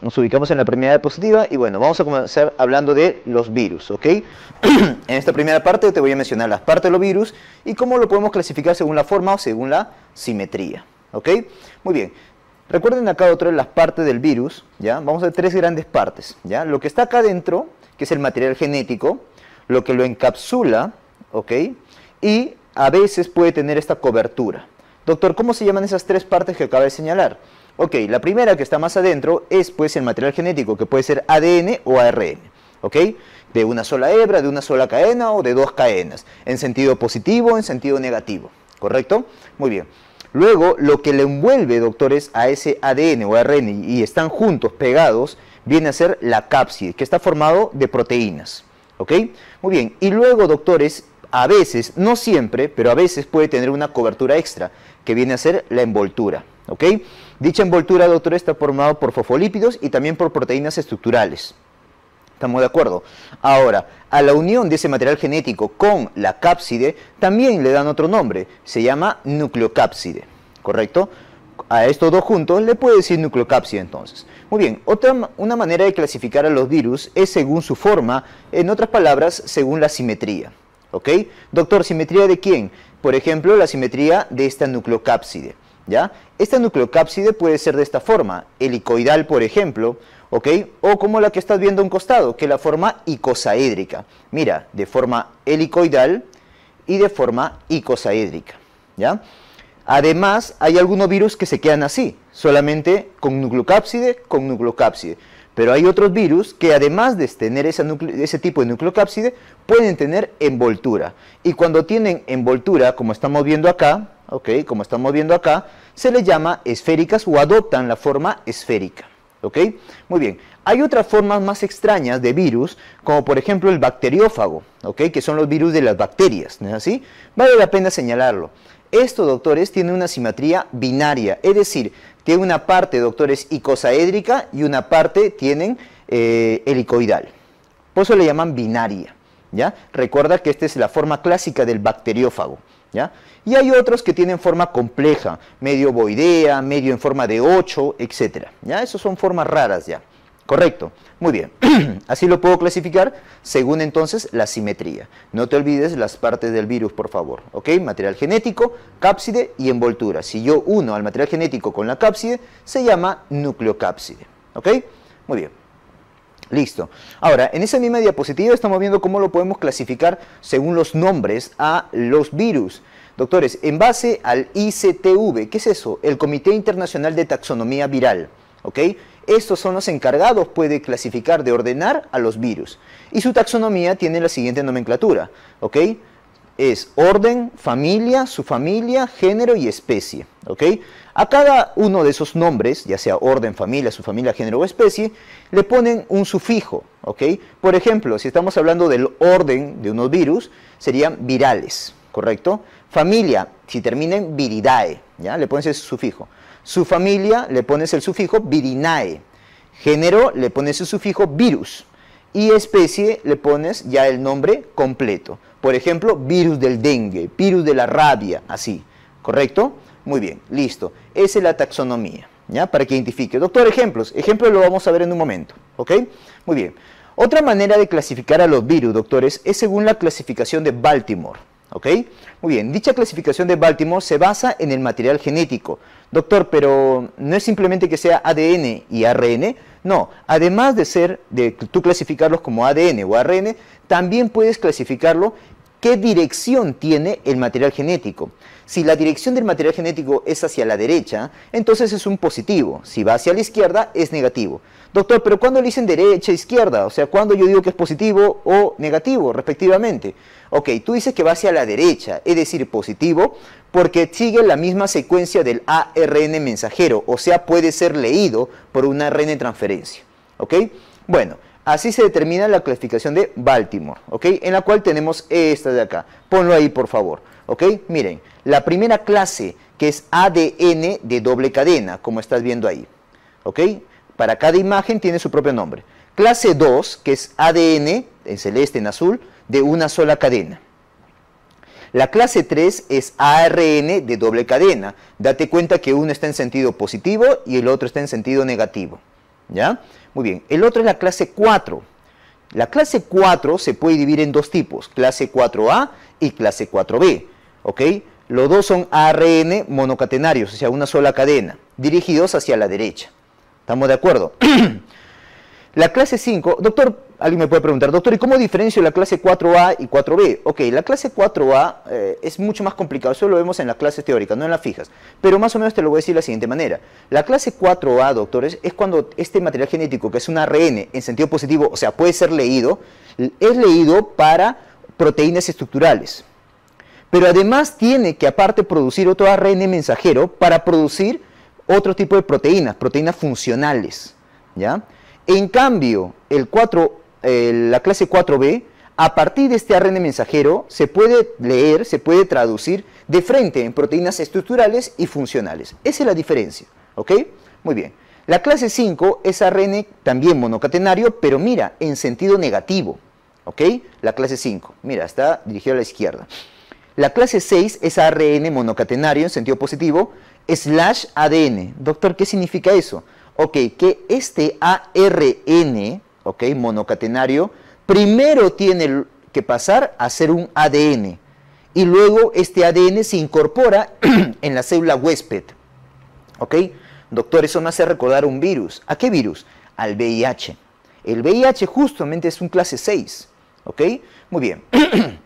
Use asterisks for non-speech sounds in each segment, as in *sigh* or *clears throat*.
Nos, ubicamos en la primera diapositiva y bueno, vamos a comenzar hablando de los virus, ¿ok? *clears throat* en esta primera parte te voy a mencionar las partes de los virus y cómo lo podemos clasificar según la forma o según la simetría, ¿ok? Muy bien. Recuerden acá otra de las partes del virus, ¿ya? Vamos a ver tres grandes partes, ¿ya? Lo que está acá adentro, que es el material genético, lo que lo encapsula, ¿ok? Y a veces puede tener esta cobertura. Doctor, ¿cómo se llaman esas tres partes que acaba de señalar? Ok, la primera que está más adentro es pues el material genético, que puede ser ADN o ARN, ¿ok? De una sola hebra, de una sola cadena o de dos cadenas, en sentido positivo, en sentido negativo, ¿correcto? Muy bien. Luego, lo que le envuelve, doctores, a ese ADN o ARN y están juntos, pegados, viene a ser la cápside, que está formado de proteínas, ¿ok? Muy bien. Y luego, doctores, a veces, no siempre, pero a veces puede tener una cobertura extra, que viene a ser la envoltura, ¿ok? Dicha envoltura, doctor, está formada por fosfolípidos y también por proteínas estructurales. ¿Estamos de acuerdo? Ahora, a la unión de ese material genético con la cápside también le dan otro nombre, se llama nucleocápside, ¿correcto? A estos dos juntos le puede decir nucleocápside entonces. Muy bien, otra, una manera de clasificar a los virus es según su forma, en otras palabras, según la simetría. ¿Ok? Doctor, ¿simetría de quién? Por ejemplo, la simetría de esta nucleocápside. ¿Ya? Esta nucleocápside puede ser de esta forma, helicoidal por ejemplo, ¿ok? O como la que estás viendo a un costado, que es la forma icosaédrica. Mira, de forma helicoidal y de forma icosaédrica. Además, hay algunos virus que se quedan así, solamente con nucleocápside, con nucleocápside. Pero hay otros virus que además de tener ese tipo de nucleocápside, pueden tener envoltura. Y cuando tienen envoltura, como estamos viendo acá, ¿ok? Como estamos viendo acá, se les llama esféricas o adoptan la forma esférica, ¿ok? Muy bien. Hay otras formas más extrañas de virus, como por ejemplo el bacteriófago, ¿ok? Que son los virus de las bacterias, ¿no es así? Vale la pena señalarlo. Esto, doctores, tiene una simetría binaria, es decir, tiene una parte, doctores, icosaédrica y una parte tienen eh, helicoidal. Por eso le llaman binaria, ¿ya? Recuerda que esta es la forma clásica del bacteriófago, ¿ya? Y hay otros que tienen forma compleja, medio boidea, medio en forma de 8, etc. ¿Ya? Esas son formas raras ya. Correcto. Muy bien. *clears throat* Así lo puedo clasificar según entonces la simetría. No te olvides las partes del virus, por favor. ¿Ok? Material genético, cápside y envoltura. Si yo uno al material genético con la cápside, se llama nucleocápside. ¿Ok? Muy bien. Listo. Ahora, en esa misma diapositiva estamos viendo cómo lo podemos clasificar según los nombres a los virus. Doctores, en base al ICTV, ¿qué es eso? El Comité Internacional de Taxonomía Viral. ¿ok? Estos son los encargados, puede clasificar, de ordenar a los virus. Y su taxonomía tiene la siguiente nomenclatura. ¿ok? Es orden, familia, su familia, género y especie. A cada uno de esos nombres, ya sea orden, familia, su familia, género o especie, le ponen un sufijo. Por ejemplo, si estamos hablando del orden de unos virus, serían virales. ¿correcto? Familia, si termina en viridae, ¿ya? Le pones ese sufijo. Su familia, le pones el sufijo virinae. Género, le pones el sufijo virus. Y especie, le pones ya el nombre completo. Por ejemplo, virus del dengue, virus de la rabia, así. ¿Correcto? Muy bien, listo. Esa es la taxonomía, ¿ya? Para que identifique. Doctor, ejemplos. Ejemplos lo vamos a ver en un momento, ¿ok? Muy bien. Otra manera de clasificar a los virus, doctores, es según la clasificación de Baltimore. ¿Ok? Muy bien, dicha clasificación de Baltimore se basa en el material genético. Doctor, pero no es simplemente que sea ADN y ARN, no, además de ser, de tú clasificarlos como ADN o ARN, también puedes clasificarlo qué dirección tiene el material genético. Si la dirección del material genético es hacia la derecha, entonces es un positivo. Si va hacia la izquierda, es negativo. Doctor, pero ¿cuándo le dicen derecha, izquierda? O sea, ¿cuándo yo digo que es positivo o negativo, respectivamente? Ok, tú dices que va hacia la derecha, es decir, positivo, porque sigue la misma secuencia del ARN mensajero, o sea, puede ser leído por una ARN transferencia. ¿Ok? Bueno, así se determina la clasificación de Baltimore, ¿ok? En la cual tenemos esta de acá. Ponlo ahí, por favor. ¿Ok? Miren, la primera clase, que es ADN de doble cadena, como estás viendo ahí. ¿Ok? Para cada imagen tiene su propio nombre. Clase 2, que es ADN, en celeste, en azul, de una sola cadena. La clase 3 es ARN de doble cadena. Date cuenta que uno está en sentido positivo y el otro está en sentido negativo. ¿Ya? Muy bien. El otro es la clase 4. La clase 4 se puede dividir en dos tipos, clase 4A y clase 4B. ¿Ok? Los dos son ARN monocatenarios, o sea, una sola cadena, dirigidos hacia la derecha. ¿Estamos de acuerdo? *clears throat* la clase 5, doctor, alguien me puede preguntar, doctor, ¿y cómo diferencio la clase 4A y 4B? Ok, la clase 4A eh, es mucho más complicado, eso lo vemos en las clases teóricas, no en las fijas. Pero más o menos te lo voy a decir de la siguiente manera. La clase 4A, doctores, es cuando este material genético, que es un ARN en sentido positivo, o sea, puede ser leído, es leído para proteínas estructurales pero además tiene que aparte producir otro ARN mensajero para producir otro tipo de proteínas, proteínas funcionales. ¿ya? En cambio, 4, la clase 4b, a partir de este ARN mensajero, se puede leer, se puede traducir de frente en proteínas estructurales y funcionales. Esa es la diferencia. ¿ok? Muy bien. La clase 5 es ARN también monocatenario, pero mira, en sentido negativo. ¿ok? La clase 5, mira, está dirigido a la izquierda. La clase 6 es ARN monocatenario en sentido positivo, slash ADN. Doctor, ¿qué significa eso? Ok, que este ARN, ok, monocatenario, primero tiene que pasar a ser un ADN y luego este ADN se incorpora *clears throat* en la célula huésped. ¿Ok? Doctor, eso me hace recordar un virus. ¿A qué virus? Al VIH. El VIH justamente es un clase 6. ¿Ok? Muy bien. *clears throat*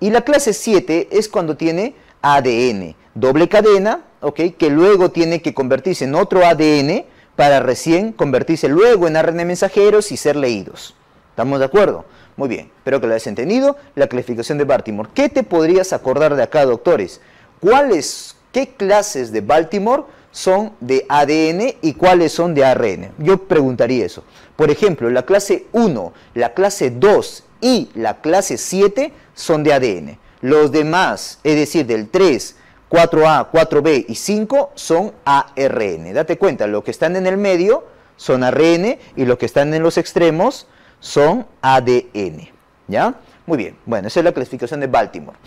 Y la clase 7 es cuando tiene ADN, doble cadena, ¿ok? que luego tiene que convertirse en otro ADN para recién convertirse luego en ARN mensajeros y ser leídos. ¿Estamos de acuerdo? Muy bien, espero que lo hayas entendido. La clasificación de Baltimore. ¿Qué te podrías acordar de acá, doctores? ¿Cuáles, qué clases de Baltimore son de ADN y cuáles son de ARN? Yo preguntaría eso. Por ejemplo, la clase 1, la clase 2 y la clase 7 son de ADN. Los demás, es decir, del 3, 4A, 4B y 5 son ARN. Date cuenta, los que están en el medio son ARN y los que están en los extremos son ADN. ¿Ya? Muy bien. Bueno, esa es la clasificación de Baltimore.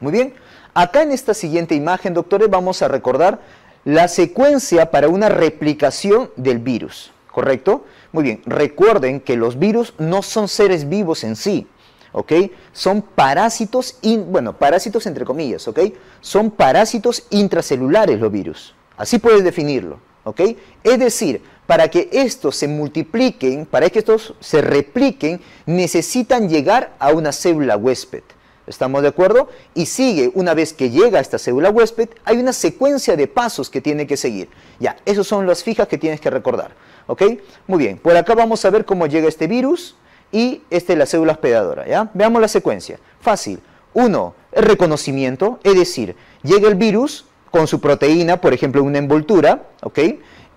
Muy bien. Acá en esta siguiente imagen, doctores, vamos a recordar la secuencia para una replicación del virus. ¿Correcto? Muy bien, recuerden que los virus no son seres vivos en sí, ¿ok? Son parásitos, bueno, parásitos entre comillas, ¿ok? Son parásitos intracelulares los virus, así puedes definirlo, ¿ok? Es decir, para que estos se multipliquen, para que estos se repliquen, necesitan llegar a una célula huésped. ¿Estamos de acuerdo? Y sigue, una vez que llega a esta célula huésped, hay una secuencia de pasos que tiene que seguir. Ya, esas son las fijas que tienes que recordar. ¿Ok? Muy bien, por acá vamos a ver cómo llega este virus y esta es la célula hospedadora, ¿ya? Veamos la secuencia. Fácil. Uno, el reconocimiento, es decir, llega el virus con su proteína, por ejemplo, una envoltura, ¿ok?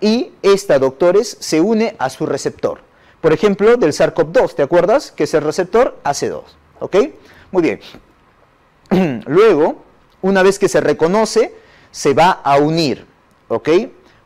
Y esta, doctores, se une a su receptor. Por ejemplo, del SARS-CoV-2, ¿te acuerdas? Que es el receptor AC2, ¿ok? Muy bien. *clears throat* Luego, una vez que se reconoce, se va a unir, ¿ok?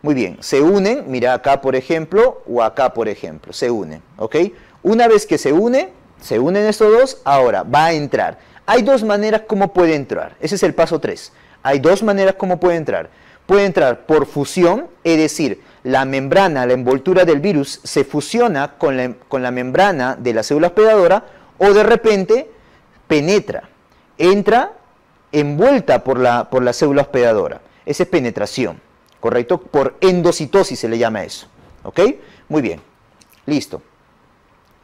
Muy bien, se unen, mira acá por ejemplo, o acá por ejemplo, se unen, ¿ok? Una vez que se une, se unen estos dos, ahora va a entrar. Hay dos maneras como puede entrar, ese es el paso 3. Hay dos maneras como puede entrar. Puede entrar por fusión, es decir, la membrana, la envoltura del virus se fusiona con la, con la membrana de la célula hospedadora o de repente penetra, entra envuelta por la, por la célula hospedadora. Esa es penetración. ¿correcto? Por endocitosis se le llama eso, ¿ok? Muy bien, listo.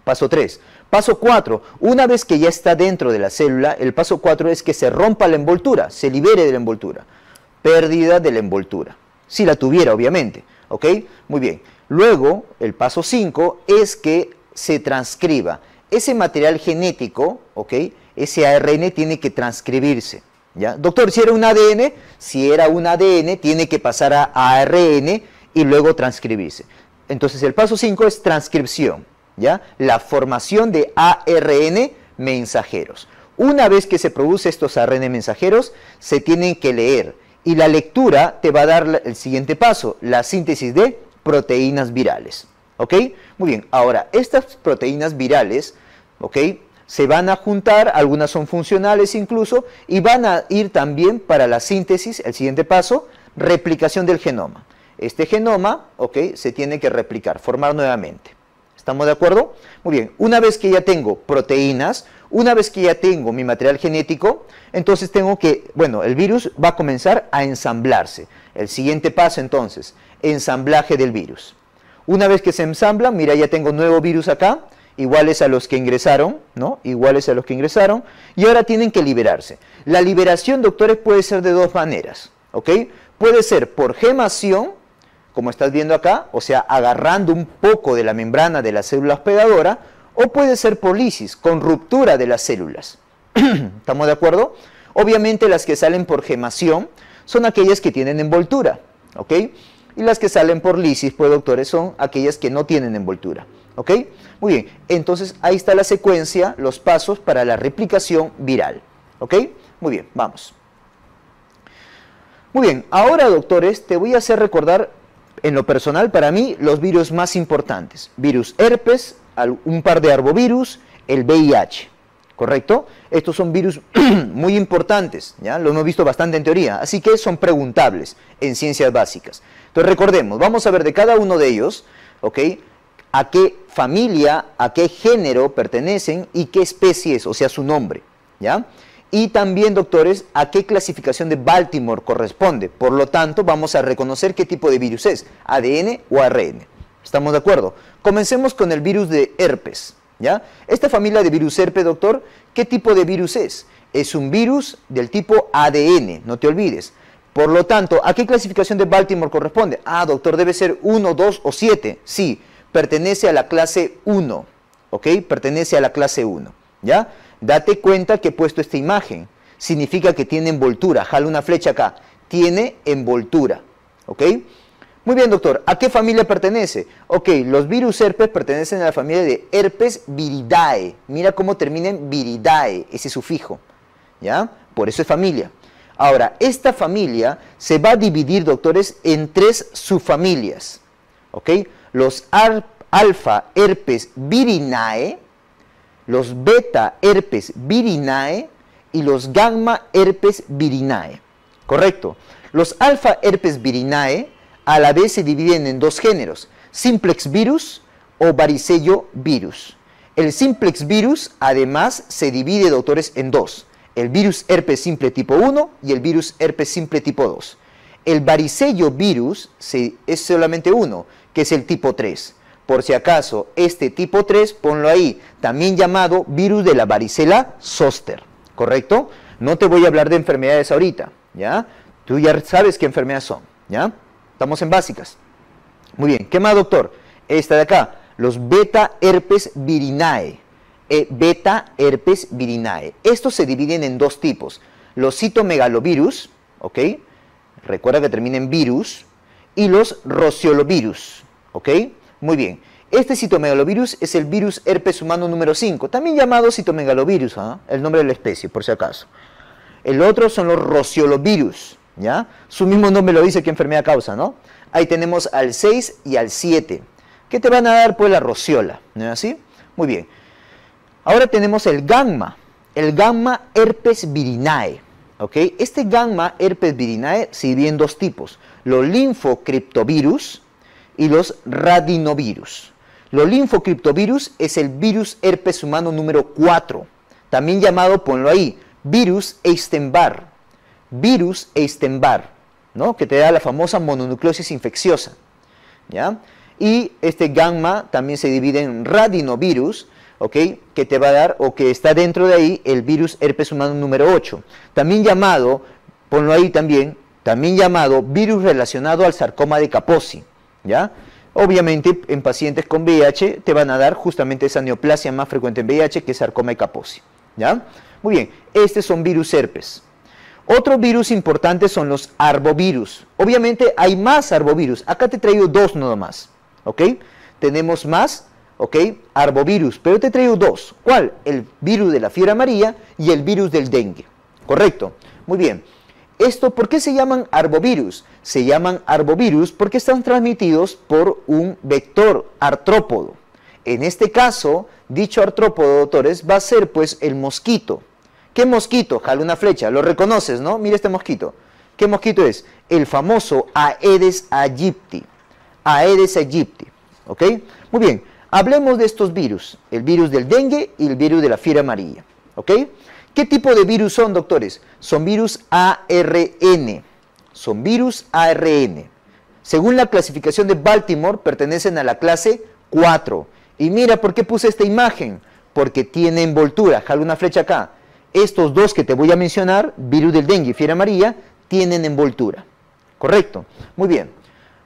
Paso 3. Paso 4. Una vez que ya está dentro de la célula, el paso 4 es que se rompa la envoltura, se libere de la envoltura. Pérdida de la envoltura. Si la tuviera, obviamente. ¿Ok? Muy bien. Luego, el paso 5 es que se transcriba. Ese material genético, ¿ok? Ese ARN tiene que transcribirse. Doctor, si era un ADN, si era un ADN, tiene que pasar a ARN y luego transcribirse. Entonces el paso 5 es transcripción, ¿ya? La formación de ARN mensajeros. Una vez que se produce estos ARN mensajeros, se tienen que leer y la lectura te va a dar el siguiente paso, la síntesis de proteínas virales. ¿Ok? Muy bien, ahora estas proteínas virales, ¿ok? se van a juntar, algunas son funcionales incluso, y van a ir también para la síntesis, el siguiente paso, replicación del genoma. este genoma, ¿ok? Se tiene que replicar, formar nuevamente. ¿Estamos de acuerdo? Muy bien, una vez que ya tengo proteínas, una vez que ya tengo mi material genético, entonces tengo que, bueno, el virus va a comenzar a ensamblarse. El siguiente paso entonces, ensamblaje del virus. Una vez que se ensambla, mira, ya tengo nuevo virus acá, iguales a los que ingresaron, ¿no? Iguales a los que ingresaron, y ahora tienen que liberarse. La liberación, doctores, puede ser de dos maneras, ¿ok? Puede ser por gemación, como estás viendo acá, o sea, agarrando un poco de la membrana de la célula hospedadora, o puede ser por lisis, con ruptura de las células. *clears throat* ¿Estamos de acuerdo? Obviamente las que salen por gemación son aquellas que tienen envoltura, ¿ok? Y las que salen por lisis, pues doctores, son aquellas que no tienen envoltura, ¿ok? Muy bien, entonces ahí está la secuencia, los pasos para la replicación viral, ¿ok? Muy bien, vamos. Muy bien, ahora doctores, te voy a hacer recordar en lo personal para mí los virus más importantes. Virus herpes, un par de arbovirus, el VIH. ¿Correcto? Estos son virus *clears throat* muy importantes, ¿ya? Lo hemos visto bastante en teoría, así que son preguntables en ciencias básicas. Entonces recordemos, vamos a ver de cada uno de ellos, ¿ok? A qué familia, a qué género pertenecen y qué especie es, o sea, su nombre, ¿ya? Y también, doctores, a qué clasificación de Baltimore corresponde. Por lo tanto, vamos a reconocer qué tipo de virus es, ADN o ARN. ¿Estamos de acuerdo? Comencemos con el virus de herpes. ¿ya? Esta familia de virus herpes, doctor, ¿qué tipo de virus es? Es un virus del tipo ADN, no te olvides. Por lo tanto, ¿a qué clasificación de Baltimore corresponde? Ah, doctor, debe ser 1, 2 o 7. Sí, pertenece a la clase 1, ¿ok? Pertenece a la clase 1, ¿ya? Date cuenta que he puesto esta imagen. Significa que tiene envoltura. Jala una flecha acá. Tiene envoltura, ¿ok? Muy bien, doctor. ¿A qué familia pertenece? Ok, los virus herpes pertenecen a la familia de herpes viridae. Mira cómo termina en viridae, ese sufijo. ¿Ya? Por eso es familia. Ahora, esta familia se va a dividir, doctores, en tres subfamilias. ¿Ok? Los alfa herpes virinae, los beta herpes virinae y los gamma herpes virinae. ¿Correcto? Los alfa herpes virinae a la vez se dividen en dos géneros, simplex virus o varicelo virus. El simplex virus además se divide, doctores, en dos, el virus herpes simple tipo 1 y el virus herpes simple tipo 2. El varicelo virus es solamente uno, que es el tipo 3. Por si acaso, este tipo 3, ponlo ahí, también llamado virus de la varicela zoster, ¿correcto? No te voy a hablar de enfermedades ahorita, ¿ya? Tú ya sabes qué enfermedades son, ¿ya? Estamos en básicas. Muy bien, ¿qué más, doctor? Esta de acá, los beta herpes virinae. Eh, beta herpes virinae. Estos se dividen en dos tipos. Los citomegalovirus, ¿ok? Recuerda que termina en virus. Y los rociolovirus, ¿ok? Muy bien. Este citomegalovirus es el virus herpes humano número 5, también llamado citomegalovirus, ¿ah? el nombre de la especie, por si acaso. El otro son los rociolovirus, ¿ya? Su mismo nombre lo dice qué enfermedad causa, ¿no? Ahí tenemos al 6 y al 7. ¿Qué te van a dar? Pues la rociola, ¿no es así? Muy bien. Ahora tenemos el gamma, el gamma herpes virinae, ¿ok? Este gamma herpes virinae se divide en dos tipos, los linfocriptovirus y los radinovirus. Los linfocriptovirus es el virus herpes humano número 4, también llamado, ponlo ahí, virus Epstein-Barr virus Epstein-Barr, ¿no? que te da la famosa mononucleosis infecciosa. ¿ya? Y este gamma también se divide en radinovirus, ¿ok? que te va a dar, o que está dentro de ahí, el virus herpes humano número 8. También llamado, ponlo ahí también, también llamado virus relacionado al sarcoma de Kaposi. ¿Ya? Obviamente, en pacientes con VIH te van a dar justamente esa neoplasia más frecuente en VIH, que es sarcoma de Kaposi. ¿ya? Muy bien, estos son virus herpes. Otro virus importante son los arbovirus. Obviamente hay más arbovirus. Acá te he traído dos nada más. ¿Ok? Tenemos más, ¿ok? Arbovirus. Pero te he traído dos. ¿Cuál? El virus de la fiebre amarilla y el virus del dengue. ¿Correcto? Muy bien. Esto, ¿por qué se llaman arbovirus? Se llaman arbovirus porque están transmitidos por un vector artrópodo. En este caso, dicho artrópodo, doctores, va a ser pues el mosquito. ¿Qué mosquito? Jale una flecha, lo reconoces, ¿no? Mira este mosquito. ¿Qué mosquito es? el famoso Aedes aegypti. Aedes aegypti, ¿ok? Muy bien, hablemos de estos virus, el virus del dengue y el virus de la fiebre amarilla, ¿ok? ¿Qué tipo de virus son, doctores? Son virus ARN, son virus ARN. Según la clasificación de Baltimore, pertenecen a la clase 4. Y mira por qué puse esta imagen, porque tiene envoltura, jalo una flecha acá. Estos dos que te voy a mencionar, virus del dengue y fiebre amarilla, tienen envoltura. ¿Correcto? Muy bien.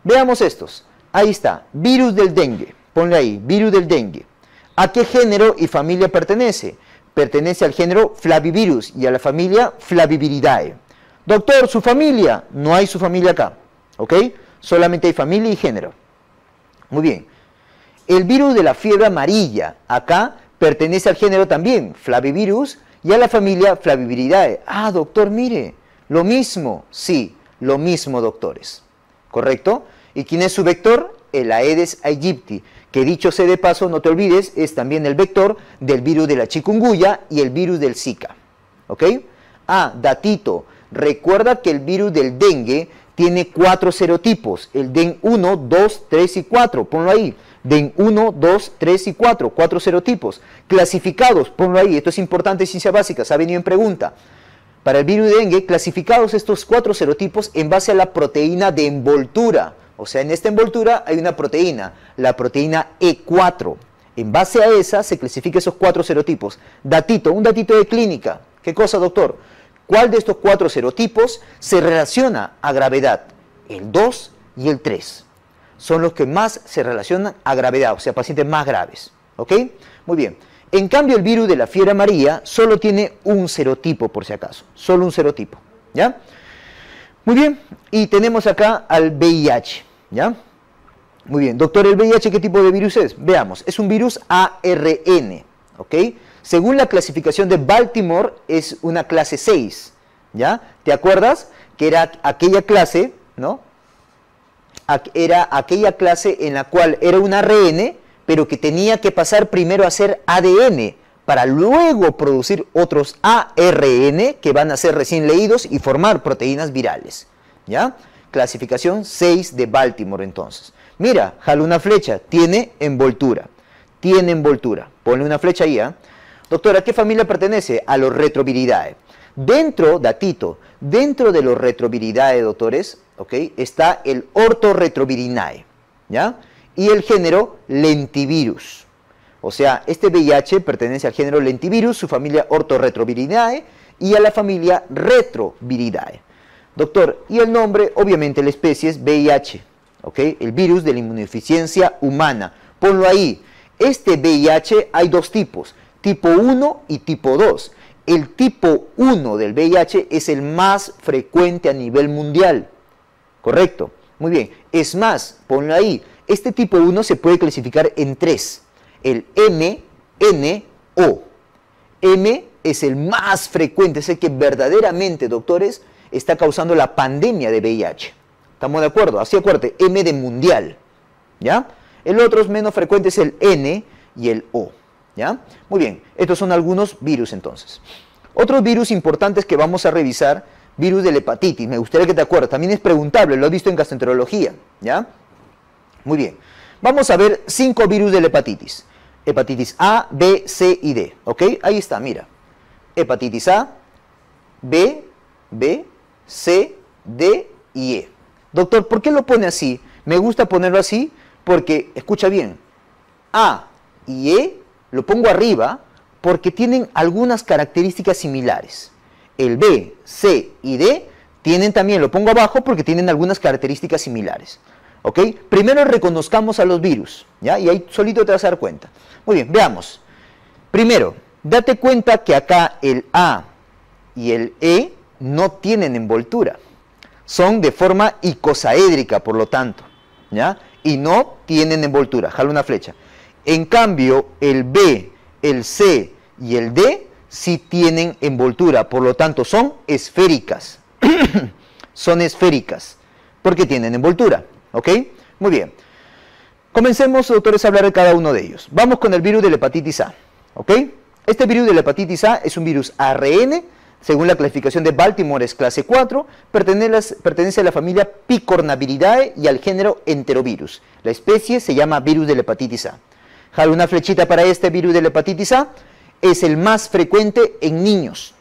Veamos estos. Ahí está, virus del dengue. Ponle ahí, virus del dengue. ¿A qué género y familia pertenece? Pertenece al género Flavivirus y a la familia Flaviviridae. Doctor, su familia. No hay su familia acá. ¿Ok? Solamente hay familia y género. Muy bien. El virus de la fiebre amarilla, acá pertenece al género también, Flavivirus, y a la familia Flaviviridae. Ah, doctor, mire, lo mismo, sí, lo mismo, doctores. ¿Correcto? ¿Y quién es su vector? El Aedes aegypti, que dicho sea de paso, no te olvides, es también el vector del virus de la chikungunya y el virus del Zika. ¿Ok? Ah, datito, recuerda que el virus del dengue tiene cuatro serotipos, el DEN 1, 2, 3 y 4, ponlo ahí. DEN 1, 2, 3 y 4, cuatro serotipos. Clasificados, ponlo ahí, esto es importante, ciencia básica, se ha venido en pregunta para el virus de dengue, clasificados estos cuatro serotipos en base a la proteína de envoltura. O sea, en esta envoltura hay una proteína, la proteína E4. En base a esa se clasifican esos cuatro serotipos. Datito, un datito de clínica. ¿Qué cosa, doctor? ¿Cuál de estos cuatro serotipos se relaciona a gravedad? El 2 y el 3. Son los que más se relacionan a gravedad, o sea, pacientes más graves. ¿Ok? Muy bien. En cambio, el virus de la fiebre amarilla solo tiene un serotipo, por si acaso. Solo un serotipo. ¿Ya? Muy bien. Y tenemos acá al VIH. ¿Ya? Muy bien. Doctor, ¿el VIH qué tipo de virus es? Veamos. Es un virus ARN. ¿Ok? Según la clasificación de Baltimore, es una clase 6. ¿Ya? ¿Te acuerdas? Que era aquella clase, ¿no? Era aquella clase en la cual era un ARN pero que tenía que pasar primero a ser ADN para luego producir otros ARN que van a ser recién leídos y formar proteínas virales. ¿Ya? Clasificación 6 de Baltimore entonces. Mira, jalo una flecha, tiene envoltura. Tiene envoltura. Ponle una flecha ahí, ¿ah? Doctora, ¿a qué familia pertenece? A los retroviridae. Dentro, datito, dentro de los retroviridae, doctores, ¿ok? Está el ortoretrovirinae, ¿ya? y el género lentivirus. O sea, este VIH pertenece al género lentivirus, su familia ortoretroviridae y a la familia retroviridae. Doctor, y el nombre, obviamente la especie es VIH, ¿ok? El virus de la inmunodeficiencia humana. Ponlo ahí. Este VIH hay dos tipos, tipo 1 y tipo 2. El tipo 1 del VIH es el más frecuente a nivel mundial. ¿Correcto? Muy bien. Es más, ponlo ahí. Este tipo 1 se puede clasificar en tres. El M, N, O. M es el más frecuente, es el que verdaderamente, doctores, está causando la pandemia de VIH. ¿Estamos de acuerdo? Así acuérdate, M de mundial. ¿Ya? El otro es menos frecuente es el N y el O. ¿Ya? Muy bien, estos son algunos virus entonces. Otros virus importantes que vamos a revisar, virus de la hepatitis, me gustaría que te acuerdes, también es preguntable, lo he visto en gastroenterología, ¿ya? Muy bien. Vamos a ver cinco virus de la hepatitis. Hepatitis A, B, C y D. ¿Ok? Ahí está, mira. Hepatitis A, B, B, C, D y E. Doctor, ¿por qué lo pone así? Me gusta ponerlo así porque, escucha bien, A y E lo pongo arriba porque tienen algunas características similares. El B, C y D tienen también, lo pongo abajo porque tienen algunas características similares. ¿Ok? Primero reconozcamos a los virus, ¿ya? Y ahí solito te vas a dar cuenta. Muy bien, veamos. Primero, date cuenta que acá el A y el E no tienen envoltura. Son de forma icosaédrica, por lo tanto, ¿ya? Y no tienen envoltura. Jalo una flecha. En cambio, el B, el C y el D sí tienen envoltura, por lo tanto son esféricas. *clears throat* son esféricas, porque tienen envoltura. ¿Ok? Muy bien. Comencemos, doctores, a hablar de cada uno de ellos. Vamos con el virus de la hepatitis A. ¿Ok? Este virus de la hepatitis A es un virus ARN según la clasificación de Baltimore es clase 4, pertenece a la familia Picornaviridae y al género Enterovirus. La especie se llama virus de la hepatitis A. Jalo una flechita para este virus de la hepatitis A. Es el más frecuente en niños,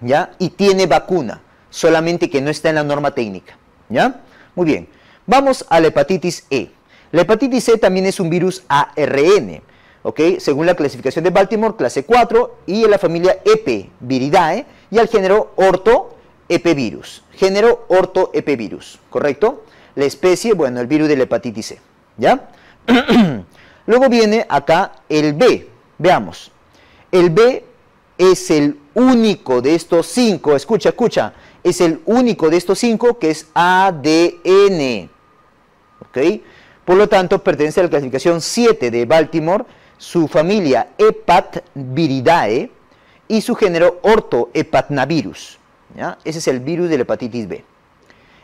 ¿ya? Y tiene vacuna, solamente que no está en la norma técnica, ¿ya? Muy bien. Vamos a la hepatitis E. La hepatitis E también es un virus ARN, ¿ok? Según la clasificación de Baltimore, clase 4, y en la familia Epeviridae, y al género Orthoepevirus. Género Orthoepevirus, ¿correcto? La especie, bueno, el virus de la hepatitis E, ¿ya? *clears throat* Luego viene acá el B. Veamos. El B es el único de estos cinco, escucha, escucha, es el único de estos cinco que es ADN. ¿Ok? Por lo tanto, pertenece a la clasificación 7 de Baltimore, su familia Hepatviridae y su género Orthohepatnavirus. ¿ya? Ese es el virus de la hepatitis B.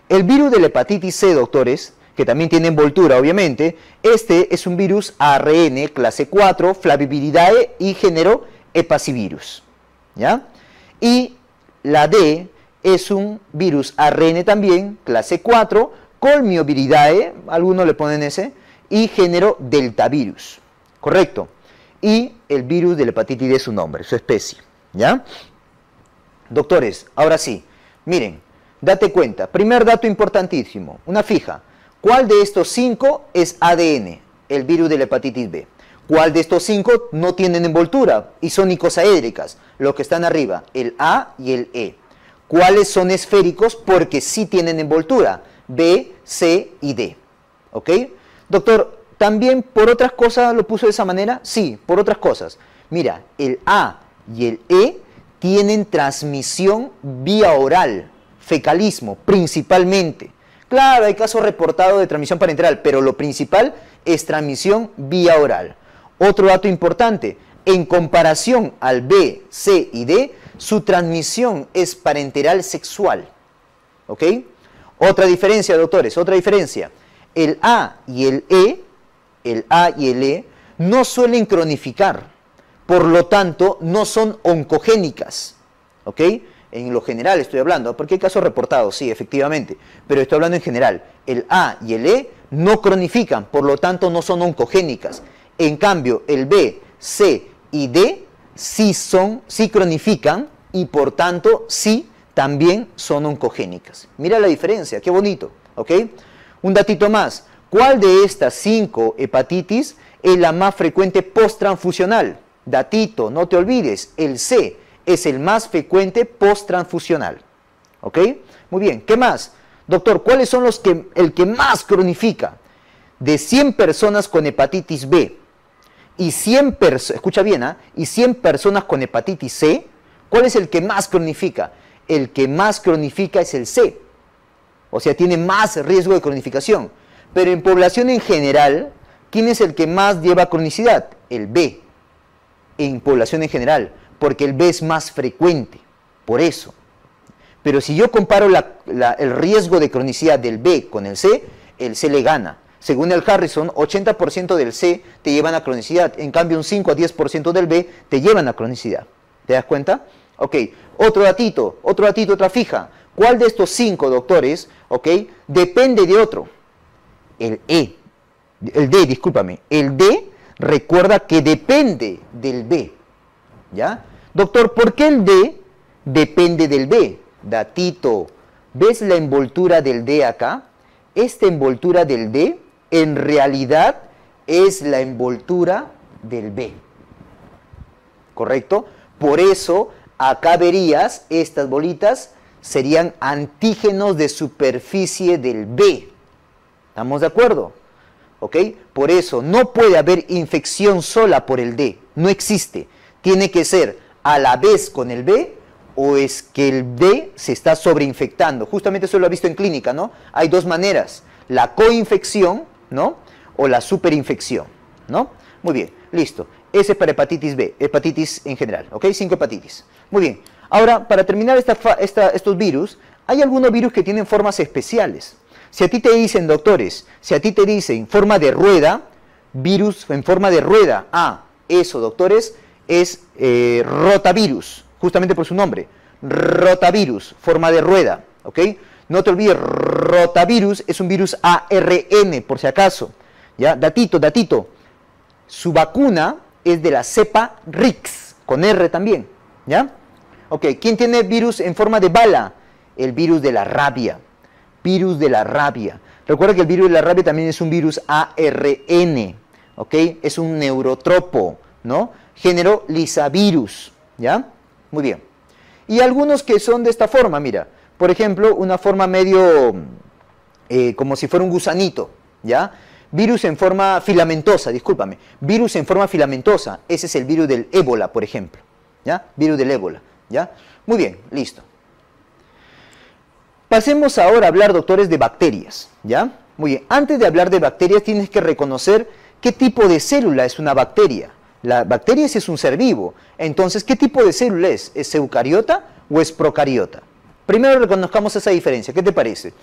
El virus de la hepatitis C, doctores, que también tiene envoltura, obviamente, este es un virus ARN clase 4, Flaviviridae y género Hepacivirus. ¿ya? Y la D es un virus ARN también, clase 4, Colmioviridae, algunos le ponen ese, y género Deltavirus. Correcto. Y el virus de la hepatitis D es su nombre, su especie. ¿Ya? Doctores, ahora sí, miren, date cuenta. Primer dato importantísimo, una fija. ¿Cuál de estos cinco es ADN, el virus de la hepatitis B? ¿Cuál de estos cinco no tienen envoltura y son icosaédricas? Los que están arriba, el A y el E. ¿Cuáles son esféricos? Porque sí tienen envoltura, B, C y D. ¿Ok? Doctor, ¿También por otras cosas lo puso de esa manera? Sí, por otras cosas. Mira, el A y el E tienen transmisión vía oral, fecalismo, principalmente. Claro, hay casos reportados de transmisión parenteral, pero lo principal es transmisión vía oral. Otro dato importante, en comparación al B, C y D, su transmisión es parenteral sexual. ¿Ok? Otra diferencia, doctores, otra diferencia. El A y el E el A y el E, no suelen cronificar, por lo tanto no son oncogénicas, ¿ok? En lo general estoy hablando, porque hay casos reportados, sí, efectivamente, pero estoy hablando en general. El A y el E no cronifican, por lo tanto no son oncogénicas. En cambio, el B, C y D sí son, sí cronifican y por tanto sí también son oncogénicas. Mira la diferencia, qué bonito, ¿ok? Un datito más, ¿Cuál de estas cinco hepatitis es la más frecuente post-transfusional? Datito, no te olvides, el C es el más frecuente post-transfusional. ¿Ok? Muy bien, ¿qué más? Doctor, ¿cuáles son los que, el que más cronifica? De 100 personas con hepatitis B y 100 personas, escucha bien, ¿ah? y 100 personas con hepatitis C, ¿cuál es el que más cronifica? El que más cronifica es el C. O sea, tiene más riesgo de cronificación. Pero en población en general, ¿quién es el que más lleva cronicidad? El B. En población en general, porque el B es más frecuente. Por eso. Pero si yo comparo el riesgo de cronicidad del B con el C, el C le gana. Según el Harrison, 80% del C te llevan a cronicidad. En cambio, un 5 a 10% del B te llevan a cronicidad. ¿Te das cuenta? Ok. Otro datito, otro datito, otra fija. ¿Cuál de estos cinco doctores, ok, depende de otro? El E, el D, discúlpame, el D recuerda que depende del B. ¿Ya? Doctor, ¿por qué el D depende del B? Datito, ¿ves la envoltura del D acá? Esta envoltura del D en realidad es la envoltura del B. ¿Correcto? Por eso acá verías estas bolitas serían antígenos de superficie del B. ¿Estamos de acuerdo? ¿Ok? Por eso no puede haber infección sola por el D. No existe. Tiene que ser a la vez con el B o es que el D se está sobreinfectando. Justamente eso lo ha visto en clínica, ¿no? Hay dos maneras. La coinfección, ¿no? O la superinfección, ¿no? Muy bien, listo. Ese es para hepatitis B, hepatitis en general, ¿ok? Cinco hepatitis. Muy bien. Ahora, para terminar estos virus, hay algunos virus que tienen formas especiales. Si a ti te dicen, doctores, si a ti te dicen forma de rueda, virus en forma de rueda, ah, eso, doctores, es eh, rotavirus, justamente por su nombre. rotavirus, forma de rueda, ¿ok? No te olvides, rotavirus es un virus ARN, por si acaso, ¿ya? Datito, datito. Su vacuna es de la cepa RIX, con R también, ¿ya? Ok, ¿quién tiene virus en forma de bala? El virus de la rabia, virus de la rabia. Recuerda que el virus de la rabia también es un virus ARN, ¿ok? Es un neurotropo, ¿no? Género lisavirus, ¿ya? Muy bien. Y algunos que son de esta forma, mira, por ejemplo, una forma medio eh, como si fuera un gusanito, ¿ya? Virus en forma filamentosa, discúlpame, virus en forma filamentosa, ese es el virus del ébola, por ejemplo, ¿ya? Virus del ébola, ¿ya? Muy bien, listo. Pasemos ahora a hablar, doctores, de bacterias, ¿ya? Muy bien, antes de hablar de bacterias tienes que reconocer qué tipo de célula es una bacteria. La bacteria es un ser vivo. Entonces, ¿qué tipo de célula es? ¿Es eucariota o es procariota? Primero reconozcamos esa diferencia. ¿Qué te parece?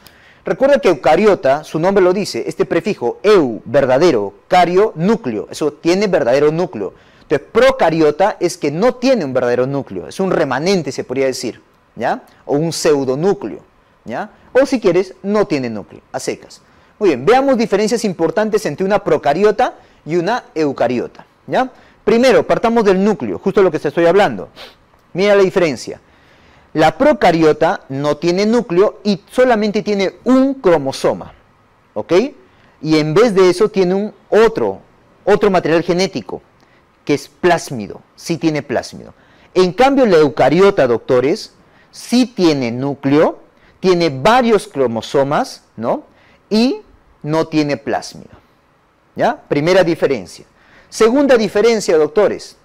Recuerda que eucariota, su nombre lo dice, este prefijo eu, verdadero, cario, núcleo. Eso tiene verdadero núcleo. Entonces, procariota es que no tiene un verdadero núcleo. Es un remanente, se podría decir. ¿Ya? O un pseudonúcleo. O si quieres, no tiene núcleo, a secas. Muy bien, veamos diferencias importantes entre una procariota y una eucariota. ¿Ya? Primero, partamos del núcleo, justo lo que te estoy hablando. Mira la diferencia. La procariota no tiene núcleo y solamente tiene un cromosoma. ¿Ok? Y en vez de eso tiene un otro, otro material genético, que es plásmido. Sí tiene plásmido. En cambio, la eucariota, doctores, sí tiene núcleo, tiene varios cromosomas, ¿no? Y no tiene plásmido. ¿Ya? Primera diferencia. Segunda diferencia, doctores,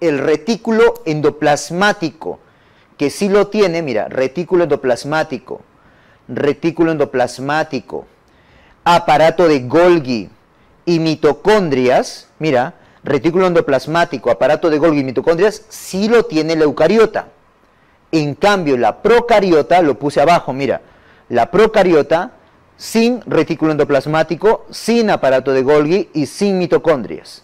el retículo endoplasmático, que sí lo tiene, mira, retículo endoplasmático, retículo endoplasmático, aparato de Golgi y mitocondrias, mira, retículo endoplasmático, aparato de Golgi y mitocondrias, sí lo tiene la eucariota. En cambio, la procariota, lo puse abajo, mira, la procariota sin retículo endoplasmático, sin aparato de Golgi y sin mitocondrias.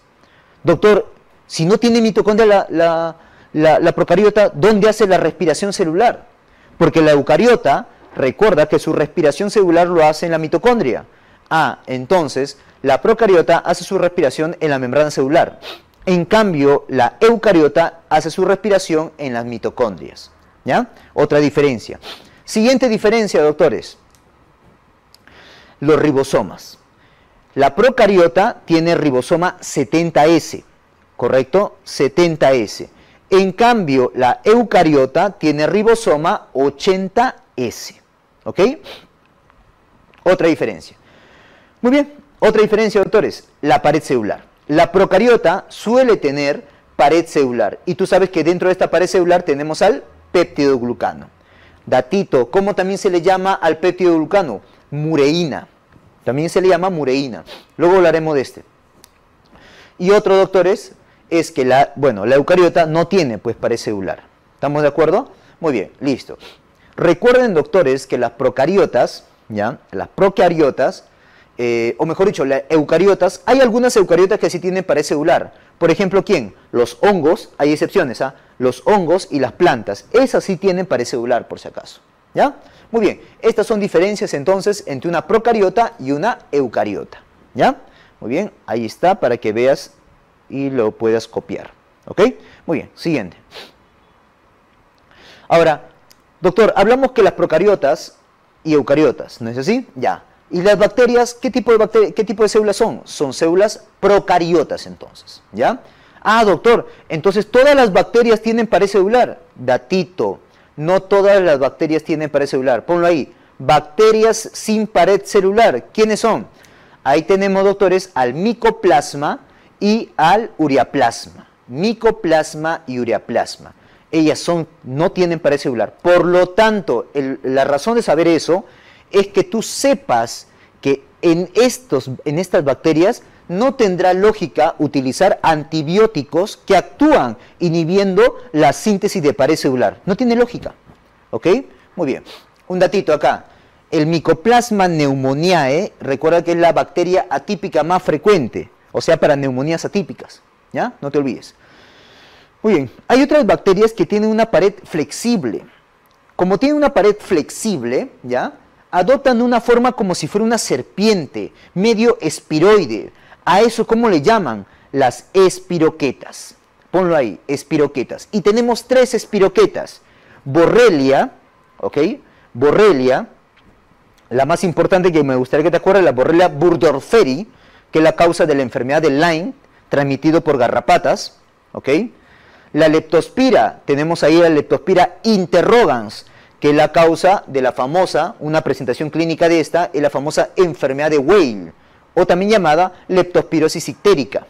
Doctor, si no tiene mitocondria la, la, procariota, ¿dónde hace la respiración celular? Porque la eucariota recuerda que su respiración celular lo hace en la mitocondria. Ah, entonces la procariota hace su respiración en la membrana celular. En cambio, la eucariota hace su respiración en las mitocondrias. ¿Ya? Otra diferencia. Siguiente diferencia, doctores los ribosomas. La procariota tiene ribosoma 70S, ¿correcto? 70S. En cambio, la eucariota tiene ribosoma 80S. ¿Ok? Otra diferencia. Muy bien, otra diferencia, doctores, la pared celular. La procariota suele tener pared celular. Y tú sabes que dentro de esta pared celular tenemos al péptido glucano. Datito, ¿cómo también se le llama al péptido glucano? mureína. También se le llama mureína. Luego hablaremos de este. Y otro, doctores, es que la, bueno, la eucariota no tiene pues pared celular. ¿Estamos de acuerdo? Muy bien, listo. Recuerden, doctores, que las procariotas, ¿ya? Las procariotas, eh, o mejor dicho, las eucariotas, hay algunas eucariotas que sí tienen pared celular. Por ejemplo, ¿quién? Los hongos, hay excepciones, ¿ah? Los hongos y las plantas, esas sí tienen pared celular, por si acaso. ¿Ya? Muy bien, estas son diferencias entonces entre una procariota y una eucariota. ¿Ya? Muy bien, ahí está para que veas y lo puedas copiar. ¿Ok? Muy bien, siguiente. Ahora, doctor, hablamos que las procariotas y eucariotas, ¿no es así? Ya. ¿Y las bacterias, qué tipo de, qué tipo de células son? Son células procariotas entonces, ¿ya? Ah, doctor, entonces todas las bacterias tienen pared celular. Datito, no todas las bacterias tienen pared celular. Ponlo ahí. Bacterias sin pared celular. ¿Quiénes son? Ahí tenemos, doctores, al micoplasma y al ureaplasma. Micoplasma y ureaplasma. Ellas son, no tienen pared celular. Por lo tanto, la razón de saber eso es que tú sepas que en, estos, en estas bacterias no tendrá lógica utilizar antibióticos que actúan inhibiendo la síntesis de pared celular. No tiene lógica. ¿Ok? Muy bien. Un datito acá. El Mycoplasma pneumoniae, recuerda que es la bacteria atípica más frecuente, o sea, para neumonías atípicas. ¿Ya? No te olvides. Muy bien, hay otras bacterias que tienen una pared flexible. Como tienen una pared flexible, ¿ya? Adoptan una forma como si fuera una serpiente, medio espiroide. A eso, ¿cómo le llaman? Las espiroquetas. Ponlo ahí, espiroquetas. Y tenemos tres espiroquetas. Borrelia, ¿ok? Borrelia, la más importante que me gustaría que te acuerdes, la Borrelia burgdorferi, que es la causa de la enfermedad de Lyme, transmitido por garrapatas, ¿ok? La leptospira, tenemos ahí la leptospira interrogans, que es la causa de la famosa, una presentación clínica de esta, es la famosa enfermedad de Weil, o también llamada leptospirosis ictérica.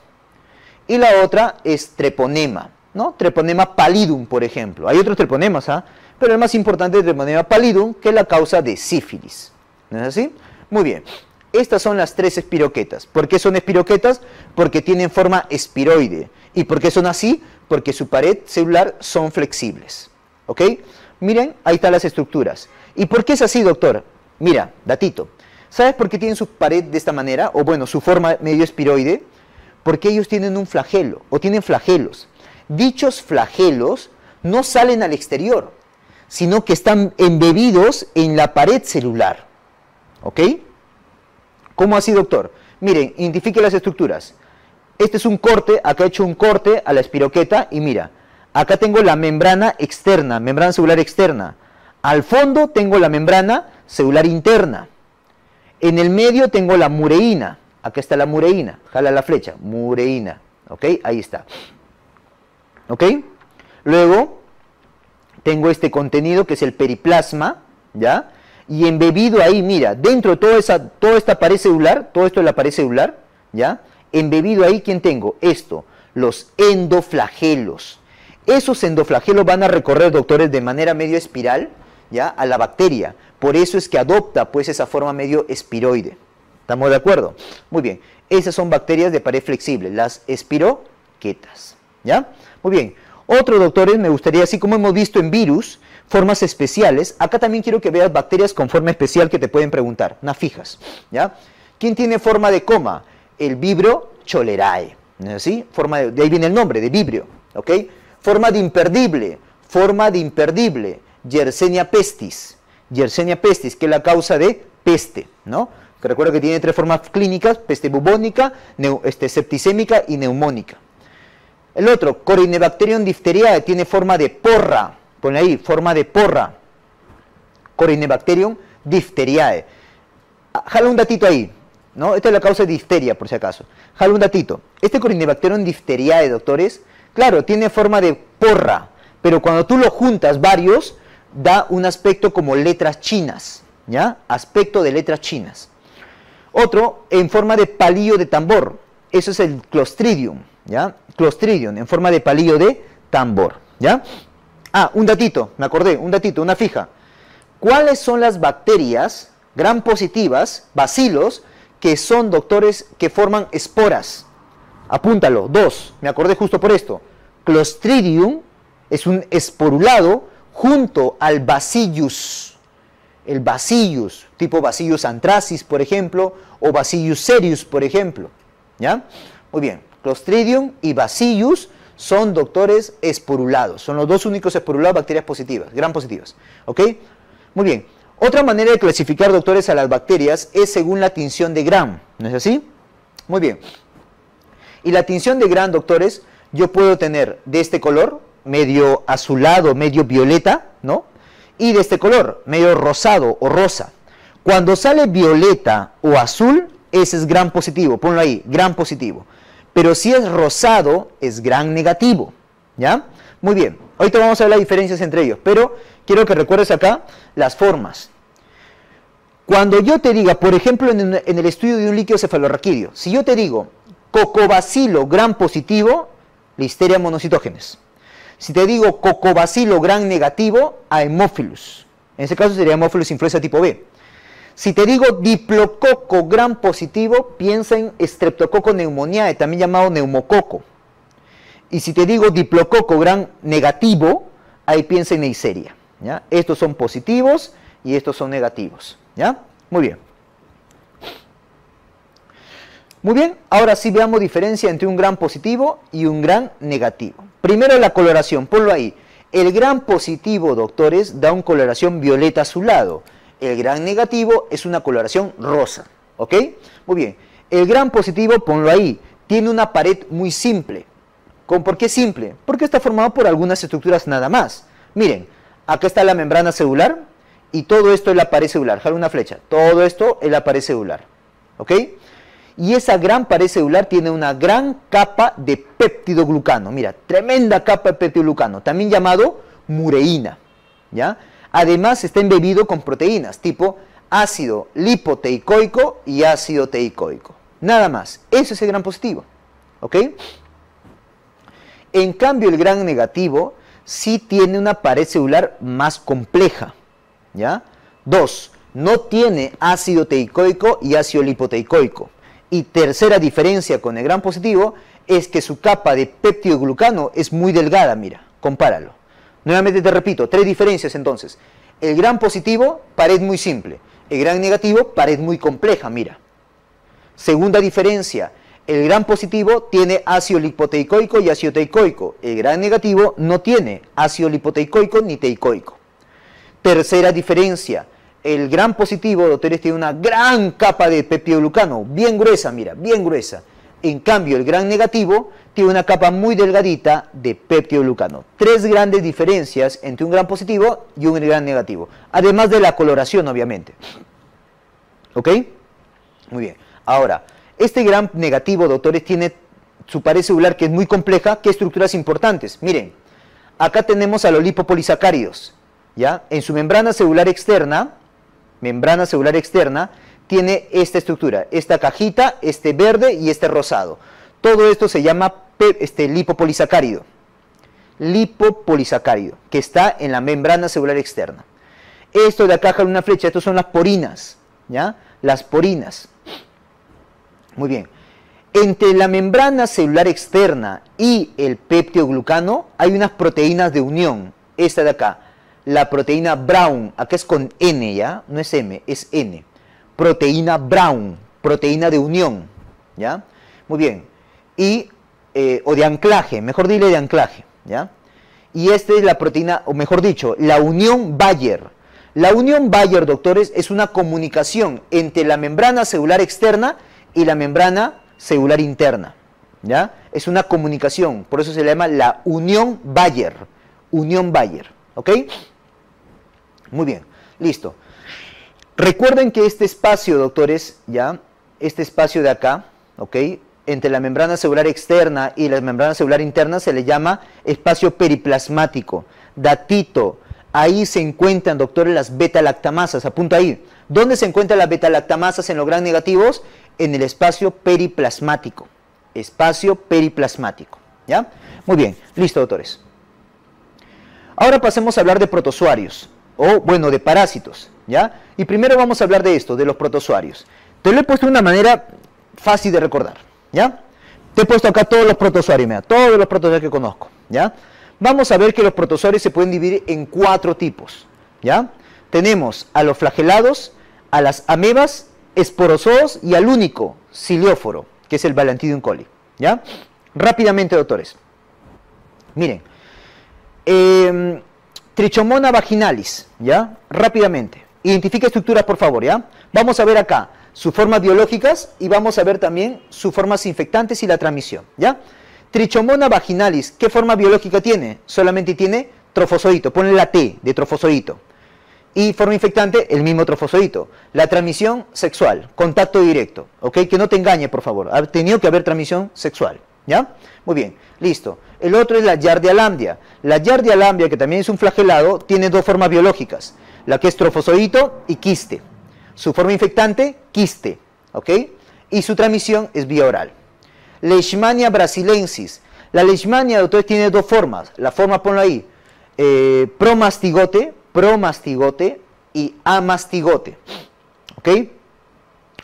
Y la otra es treponema, ¿no? Treponema pallidum, por ejemplo. Hay otros treponemas, ¿ah? Pero el más importante es treponema pallidum, que es la causa de sífilis. ¿No es así? Muy bien. Estas son las tres espiroquetas. ¿Por qué son espiroquetas? Porque tienen forma espiroide. ¿Y por qué son así? Porque su pared celular son flexibles. ¿Ok? Miren, ahí están las estructuras. ¿Y por qué es así, doctor? Mira, datito. ¿Sabes por qué tienen su pared de esta manera? O bueno, su forma medio espiroide. Porque ellos tienen un flagelo o tienen flagelos. Dichos flagelos no salen al exterior, sino que están embebidos en la pared celular. ¿Ok? ¿Cómo así, doctor? Miren, identifique las estructuras. Este es un corte, acá he hecho un corte a la espiroqueta y mira, acá tengo la membrana externa, membrana celular externa. Al fondo tengo la membrana celular interna. En el medio tengo la mureína. Acá está la mureína. Jala la flecha. Mureína. ¿Ok? Ahí está. ¿Ok? Luego tengo este contenido que es el periplasma. ¿Ya? Y embebido ahí, mira, dentro de toda, esa, toda esta pared celular, todo esto es la pared celular, ¿ya? Embebido ahí, ¿quién tengo? Esto, los endoflagelos. Esos endoflagelos van a recorrer, doctores, de manera medio espiral, ¿ya? A la bacteria. Por eso es que adopta, pues, esa forma medio espiroide. ¿Estamos de acuerdo? Muy bien. Esas son bacterias de pared flexible, las espiroquetas, ¿ya? Muy bien. Otro, doctores, me gustaría, así como hemos visto en virus, formas especiales. Acá también quiero que veas bacterias con forma especial que te pueden preguntar, unas fijas. ¿ya? ¿Quién tiene forma de coma? El vibrio cholerae. ¿sí? Forma de, ahí viene el nombre, de vibrio. ¿ok? Forma de imperdible, forma de imperdible, Yersenia pestis. Yersenia pestis, que es la causa de peste. ¿no? Recuerda que tiene tres formas clínicas, peste bubónica, este, septicémica y neumónica. El otro, Corynebacterium diphtheriae, tiene forma de porra, Pone ahí, forma de porra. Corynebacterium diphtheriae. Ah, jala un datito ahí. ¿no? Esta es la causa de difteria, por si acaso. Jala un datito. Este Corynebacterium diphtheriae, doctores, claro, tiene forma de porra, pero cuando tú lo juntas varios, da un aspecto como letras chinas, ¿ya? Aspecto de letras chinas. Otro, en forma de palillo de tambor. Eso es el Clostridium, ¿ya? Clostridium, en forma de palillo de tambor, ¿ya? Ah, un datito, me acordé, un datito, una fija. ¿Cuáles son las bacterias gran positivas, bacilos, que son doctores que forman esporas? Apúntalo, dos, me acordé justo por esto. Clostridium es un esporulado junto al bacillus. El bacillus, tipo bacillus anthracis, por ejemplo, o bacillus serius, por ejemplo. ¿Ya? Muy bien, Clostridium y bacillus son doctores esporulados. Son los dos únicos esporulados bacterias positivas, gran positivas. ¿Ok? Muy bien. Otra manera de clasificar doctores a las bacterias es según la tinción de Gram. ¿No es así? Muy bien. Y la tinción de Gram, doctores, yo puedo tener de este color, medio azulado, medio violeta, ¿no? Y de este color, medio rosado o rosa. Cuando sale violeta o azul, ese es gran positivo. Ponlo ahí, gran positivo. Pero si es rosado, es gran negativo. ¿Ya? Muy bien. Ahorita vamos a ver las diferencias entre ellos. Pero quiero que recuerdes acá las formas. Cuando yo te diga, por ejemplo, en, el estudio de un líquido cefalorraquídeo, si yo te digo cocobacilo gran positivo, listeria monocitógenes. Si te digo cocobacilo gran negativo, Haemophilus. En ese caso sería Haemophilus influenza tipo B. Si te digo diplococo gran positivo, piensa en streptococo pneumoniae, también llamado neumococo. Y si te digo diplococo gran negativo, ahí piensa en Neisseria. ¿ya? Estos son positivos y estos son negativos. ¿ya? Muy bien. Muy bien, ahora sí veamos diferencia entre un gran positivo y un gran negativo. Primero la coloración, ponlo ahí. El gran positivo, doctores, da una coloración violeta azulado. El gran negativo es una coloración rosa. ¿Ok? Muy bien. El gran positivo, ponlo ahí, tiene una pared muy simple. ¿Por qué simple? Porque está formado por algunas estructuras nada más. Miren, acá está la membrana celular y todo esto es la pared celular. Jale una flecha. Todo esto es la pared celular. ¿Ok? Y esa gran pared celular tiene una gran capa de péptidoglucano. Mira, tremenda capa de péptidoglucano, también llamado mureína. ¿Ya? Además está embebido con proteínas tipo ácido lipoteicoico y ácido teicoico. Nada más. Ese es el gran positivo. ¿Ok? En cambio, el gran negativo sí tiene una pared celular más compleja. ¿Ya? Dos, no tiene ácido teicoico y ácido lipoteicoico. Y tercera diferencia con el gran positivo es que su capa de péptidoglucano es muy delgada, mira, compáralo. Nuevamente te repito, tres diferencias entonces. El gran positivo, pared muy simple. El gran negativo, pared muy compleja, mira. Segunda diferencia, el gran positivo tiene ácido lipoteicoico y ácido teicoico. El gran negativo no tiene ácido lipoteicoico ni teicoico. Tercera diferencia, el gran positivo, doctores, tiene una gran capa de peptidoglucano, bien gruesa, mira, bien gruesa. En cambio, el gran negativo tiene una capa muy delgadita de peptidoglucano. Tres grandes diferencias entre un gran positivo y un gran negativo. Además de la coloración, obviamente. ¿Ok? Muy bien. Ahora, este gran negativo, doctores, tiene su pared celular que es muy compleja. ¿Qué estructuras importantes? Miren, acá tenemos a los lipopolisacáridos. ¿ya? En su membrana celular externa, membrana celular externa, tiene esta estructura, esta cajita, este verde y este rosado. Todo esto se llama este, lipopolisacárido. Lipopolisacárido, que está en la membrana celular externa. Esto de acá en una flecha, estos son las porinas, ¿ya? Las porinas. Muy bien. Entre la membrana celular externa y el peptidoglucano hay unas proteínas de unión. Esta de acá, la proteína Brown, acá es con N, ¿ya? No es M, es N. Proteína Brown, proteína de unión, ¿ya? Muy bien. Y, eh, o de anclaje, mejor dile de anclaje, ¿ya? Y esta es la proteína, o mejor dicho, la unión Bayer. La unión Bayer, doctores, es una comunicación entre la membrana celular externa y la membrana celular interna, ¿ya? Es una comunicación, por eso se le llama la unión Bayer. Unión Bayer, ¿ok? Muy bien, listo. Recuerden que este espacio, doctores, ya, este espacio de acá, ¿ok? Entre la membrana celular externa y la membrana celular interna se le llama espacio periplasmático. Datito, ahí se encuentran, doctores, las beta-lactamasas, apunta ahí. ¿Dónde se encuentran las beta-lactamasas en los gran negativos? En el espacio periplasmático. Espacio periplasmático, ¿ya? Muy bien, listo, doctores. Ahora pasemos a hablar de protozoarios o bueno, de parásitos, ¿ya? Y primero vamos a hablar de esto, de los protozoarios. Te lo he puesto de una manera fácil de recordar, ¿ya? Te he puesto acá todos los protozoarios, mira, todos los protozoarios que conozco, ¿ya? Vamos a ver que los protozoarios se pueden dividir en cuatro tipos, ¿ya? Tenemos a los flagelados, a las amebas, esporozoos y al único cilióforo, que es el Balantidium coli, ¿ya? Rápidamente, doctores. Miren, eh, Trichomona vaginalis, ¿ya? Rápidamente. Identifica estructuras, por favor, ¿ya? Vamos a ver acá sus formas biológicas y vamos a ver también sus formas infectantes y la transmisión, ¿ya? Trichomona vaginalis, ¿qué forma biológica tiene? Solamente tiene trofozoito, ponle la T de trofozoito. Y forma infectante, el mismo trofozoito. La transmisión sexual, contacto directo, ¿ok? Que no te engañe, por favor. Ha tenido que haber transmisión sexual, ¿ya? Muy bien, listo. El otro es la yardia La yardia que también es un flagelado, tiene dos formas biológicas. La que es trofozoito y quiste. Su forma infectante, quiste. ¿Ok? Y su transmisión es vía oral. Leishmania brasilensis. La leishmania, doctores, tiene dos formas. La forma, ponlo ahí, eh, promastigote, promastigote y amastigote. ¿Ok?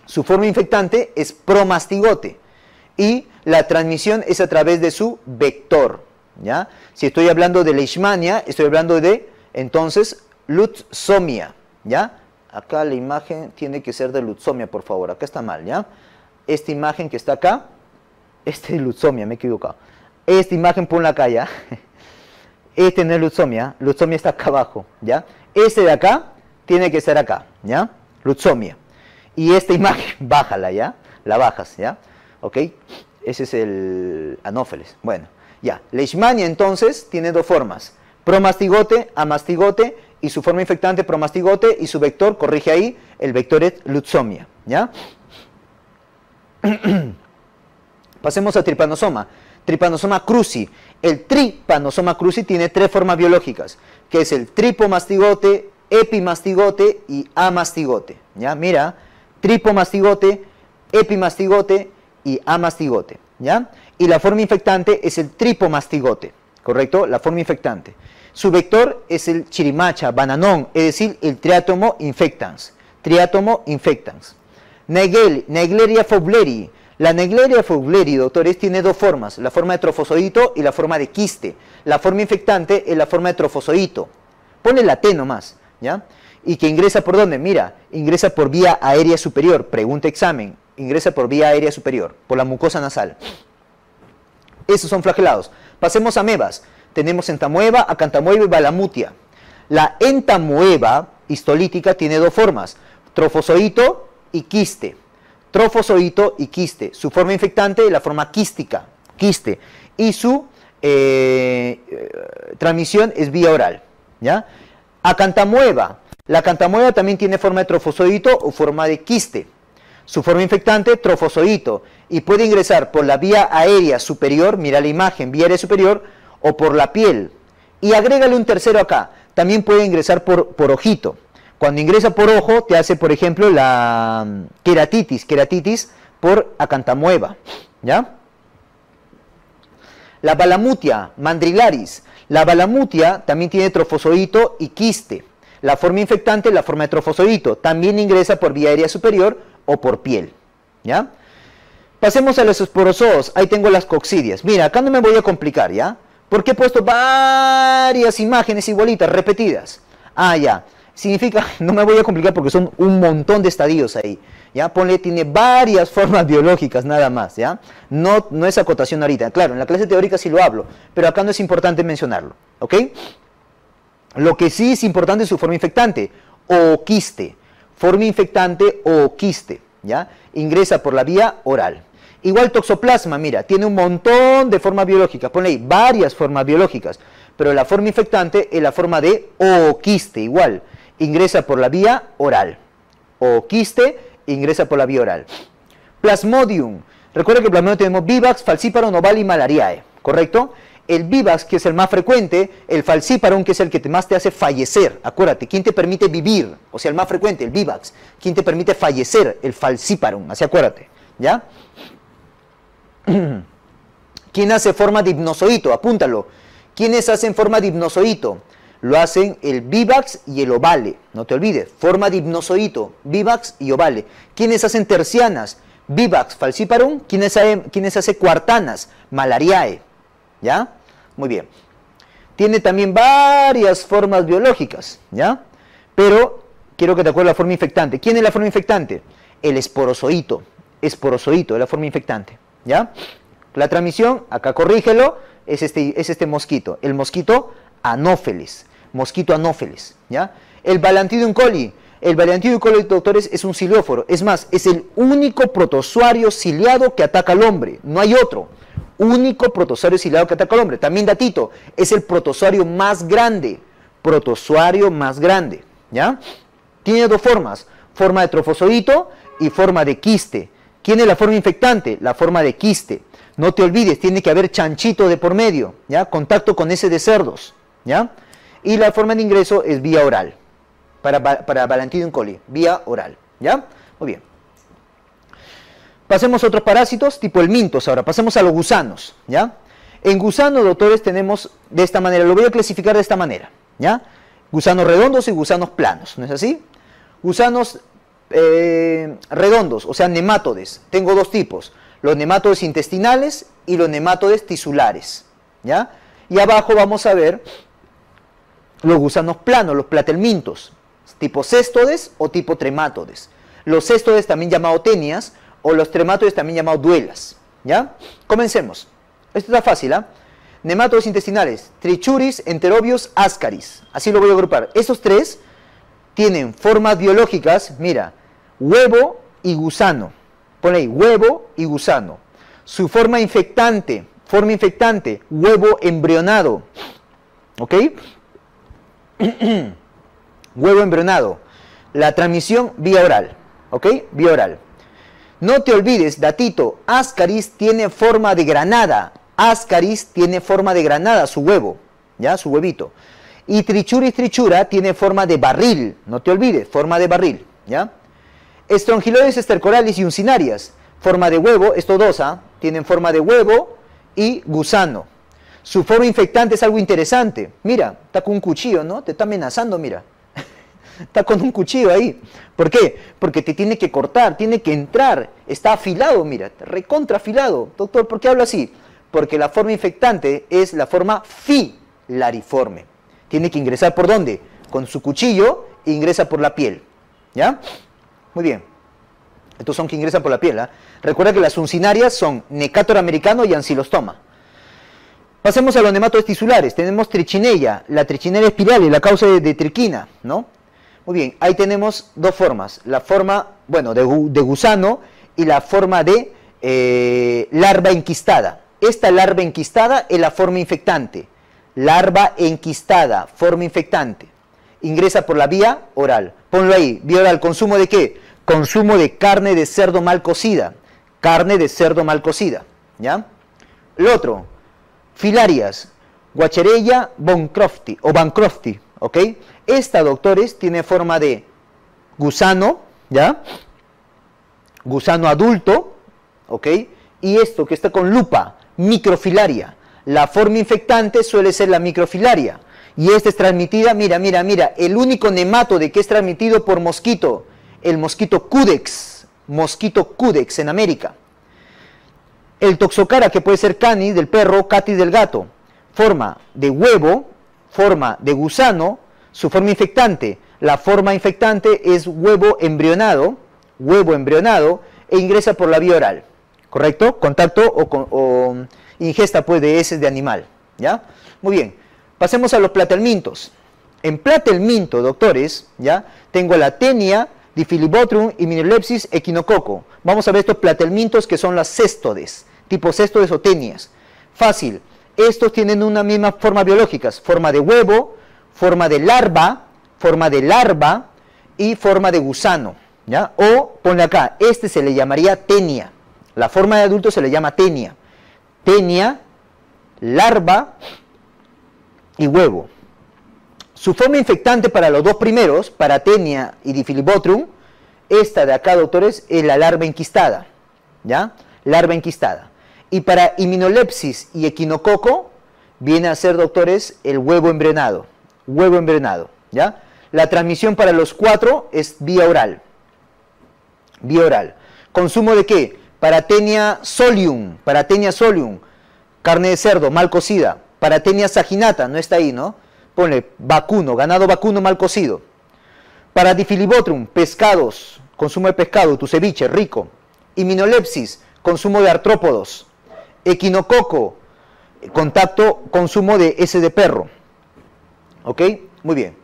Su forma infectante es promastigote. Y la transmisión es a través de su vector. ¿ya? Si estoy hablando de leishmania, estoy hablando de, entonces, lutzomia. ¿ya? Acá la imagen tiene que ser de lutzomia, por favor. Acá está mal, ¿ya? Esta imagen que está acá, este es lutzomia, me he equivocado. esta imagen ponla acá, ¿ya? *laughs* Este no es luxomia, luxomia está acá abajo, ¿ya? Este de acá tiene que ser acá, ¿ya? Luxomia. Y esta imagen, *laughs* bájala, ¿ya? La bajas, ¿ya? ¿Ok? Ese es el anófeles. Bueno, ya. Leishmania entonces tiene dos formas. Promastigote, amastigote y su forma infectante promastigote y su vector, corrige ahí, el vector es luxomia, ¿ya? *clears throat* Pasemos a tripanosoma. Tripanosoma cruzi. El tripanosoma cruzi tiene tres formas biológicas, que es el tripomastigote, epimastigote y amastigote. ¿Ya? Mira, tripomastigote, epimastigote y amastigote. ¿Ya? Y la forma infectante es el tripomastigote, ¿correcto? La forma infectante. Su vector es el chirimacha, bananón, es decir, el triátomo infectans. Triátomo infectans. Negleria fobleri la Negleria fugleri, doctores, tiene dos formas, la forma de trofozoito y la forma de quiste. La forma infectante es la forma de trofozoito. Pone la T nomás, ¿ya? Y que ingresa por dónde? Mira, ingresa por vía aérea superior. Pregunta examen. Ingresa por vía aérea superior, por la mucosa nasal. Esos son flagelados. Pasemos a mebas. Tenemos entamoeba, acantamoeba y balamutia. La entamoeba histolítica tiene dos formas, trofozoito y quiste trofozoito y quiste. Su forma infectante es la forma quística, quiste. Y su eh, eh, transmisión es vía oral. ¿ya? Acantamueva. La acantamueva también tiene forma de trofozoito o forma de quiste. Su forma infectante, trofozoito. Y puede ingresar por la vía aérea superior, mira la imagen, vía aérea superior, o por la piel. Y agrégale un tercero acá. También puede ingresar por, ojito. Cuando ingresa por ojo, te hace, por ejemplo, la mm, queratitis, queratitis por acantamueva, ¿ya? La balamutia, mandrilaris. La balamutia también tiene trofozoito y quiste. La forma infectante la forma de trofozoito. También ingresa por vía aérea superior o por piel, ¿ya? Pasemos a los esporozoos. Ahí tengo las coccidias. Mira, acá no me voy a complicar, ¿ya? Porque he puesto varias imágenes igualitas, repetidas. Ah, ya significa, *laughs* no me voy a complicar porque son un montón de estadios ahí, ¿ya? Ponle, tiene varias *laughs* formas biológicas nada más, ¿ya? No, no es acotación ahorita, claro, en la clase teórica sí lo hablo, pero acá no es importante mencionarlo, ¿ok? Lo que sí es importante es su forma infectante, o quiste, forma infectante o quiste, ¿ya? Ingresa por la vía oral. Igual toxoplasma, mira, tiene un montón de formas biológicas, ponle ahí, varias formas biológicas, pero la forma infectante es la forma de o quiste, igual ingresa por la vía oral. O quiste, ingresa por la vía oral. Plasmodium. Recuerda que plasmodium tenemos vivax, falciparum, oval y malariae. ¿Correcto? El vivax, que es el más frecuente, el falciparum, que es el que más te hace fallecer. Acuérdate, ¿quién te permite vivir? O sea, el más frecuente, el vivax. ¿Quién te permite fallecer? El falciparum. Así acuérdate. ¿Ya? *clears throat* ¿Quién hace forma de hipnozoito? Apúntalo. ¿Quiénes hacen forma de hipnozoito? lo hacen el Vivax y el Ovale. No te olvides, forma de hipnozoito, Vivax y Ovale. ¿Quiénes hacen tercianas? Vivax falciparum. ¿Quiénes hacen, hace cuartanas? Malariae. ¿Ya? Muy bien. Tiene también varias formas biológicas, ¿ya? Pero quiero que te acuerdes la forma infectante. ¿Quién es la forma infectante? El esporozoito. Esporozoito es la forma infectante, ¿ya? La transmisión, acá corrígelo, es este, es este mosquito. El mosquito anófeles mosquito anófeles, ¿ya? El Balantidium coli, el Balantidium coli, doctores, es un cilióforo. Es más, es el único protozoario ciliado que ataca al hombre. No hay otro. Único protozoario ciliado que ataca al hombre. También datito, es el protozoario más grande. Protozoario más grande, ¿ya? Tiene dos formas, forma de trofozoito y forma de quiste. ¿Quién es la forma infectante? La forma de quiste. No te olvides, tiene que haber chanchito de por medio, ¿ya? Contacto con ese de cerdos, ¿ya? Y la forma de ingreso es vía oral, para, para Valentín coli, vía oral. ¿Ya? Muy bien. Pasemos a otros parásitos, tipo el mintos ahora. Pasemos a los gusanos. ¿Ya? En gusanos, doctores, tenemos de esta manera, lo voy a clasificar de esta manera. ¿Ya? Gusanos redondos y gusanos planos, ¿no es así? Gusanos eh, redondos, o sea, nematodes. Tengo dos tipos, los nematodes intestinales y los nematodes tisulares. ¿Ya? Y abajo vamos a ver los gusanos planos, los platelmintos, tipo céstodes o tipo tremátodes. Los céstodes también llamados tenias o los tremátodes también llamados duelas. ¿Ya? Comencemos. Esto está fácil, ¿ah? Nematodos intestinales, Trichuris, Enterobius, Ascaris. Así lo voy a agrupar. Estos tres tienen formas biológicas, mira, huevo y gusano. Pon ahí, huevo y gusano. Su forma infectante, forma infectante, huevo embrionado. ¿Ok? *clears throat* huevo embrionado. La transmisión vía oral. ¿Ok? Vía oral. No te olvides, datito, Ascaris tiene forma de granada. Ascaris tiene forma de granada, su huevo, ¿ya? Su huevito. Y Trichuris trichura tiene forma de barril, no te olvides, forma de barril, ¿ya? Estrongiloides estercorales y uncinarias, forma de huevo, estos dos, ¿ah? Tienen forma de huevo y gusano. Su forma infectante es algo interesante. Mira, está con un cuchillo, ¿no? Te está amenazando, mira. Está con un cuchillo ahí. ¿Por qué? Porque te tiene que cortar, tiene que entrar. Está afilado, mira, recontra afilado. Doctor, ¿por qué habla así? porque la forma infectante es la forma filariforme. Tiene que ingresar por dónde? Con su cuchillo ingresa por la piel. ¿Ya? Muy bien. Estos son que ingresan por la piel. ¿ah? Recuerda que las uncinarias son Necator americano y ancilostoma. Pasemos a los nematodes tisulares. Tenemos trichinella, la trichinella espiral y la causa de, triquina, ¿no? Muy bien, ahí tenemos dos formas. La forma, bueno, de, gusano y la forma de eh, larva enquistada. Esta larva enquistada es la forma infectante. Larva enquistada, forma infectante. Ingresa por la vía oral. Ponlo ahí. Vía oral. ¿Consumo de qué? Consumo de carne de cerdo mal cocida. Carne de cerdo mal cocida. ¿Ya? Lo otro. Filarias. Guacherella boncrofti o bancrofti. Esta, doctores, tiene forma de gusano. ¿Ya? Gusano adulto. ¿Ok? Y esto que está con lupa microfilaria. La forma infectante suele ser la microfilaria. Y esta es transmitida, mira, mira, mira, el único nemato de que es transmitido por mosquito, el mosquito Cudex, mosquito Cudex en América. El toxocara, que puede ser cani del perro, cati del gato, forma de huevo, forma de gusano, su forma infectante. La forma infectante es huevo embrionado, huevo embrionado, e ingresa por la vía oral. ¿correcto? Contacto o, ingesta pues, de heces de animal, ¿ya? Muy bien, pasemos a los platelmintos. En platelminto, doctores, ¿ya? Tengo la tenia, difilibotrum y minelepsis equinococo. Vamos a ver estos platelmintos que son las céstodes, tipo céstodes o tenias. Fácil, estos tienen una misma forma biológica, forma de huevo, forma de larva, forma de larva y forma de gusano, ¿ya? O, ponle acá, este se le llamaría tenia, la forma de adulto se le llama tenia. Tenia, larva y huevo. Su forma infectante para los dos primeros, para tenia y difilibotrum, esta de acá, doctores, es la larva enquistada. ¿Ya? Larva enquistada. Y para iminolepsis y equinococo, viene a ser, doctores, el huevo embrionado. Huevo embrionado. ¿Ya? La transmisión para los cuatro es vía oral. Vía oral. ¿Consumo de qué? Paratenia solium, Paratenia solium, carne de cerdo mal cocida. Paratenia saginata, no está ahí, ¿no? Ponle vacuno, ganado vacuno mal cocido. Paradifilibotrum, pescados, consumo de pescado, tu ceviche, rico. Iminolepsis, consumo de artrópodos. Equinococo, contacto, consumo de ese de perro. ¿Ok? Muy bien.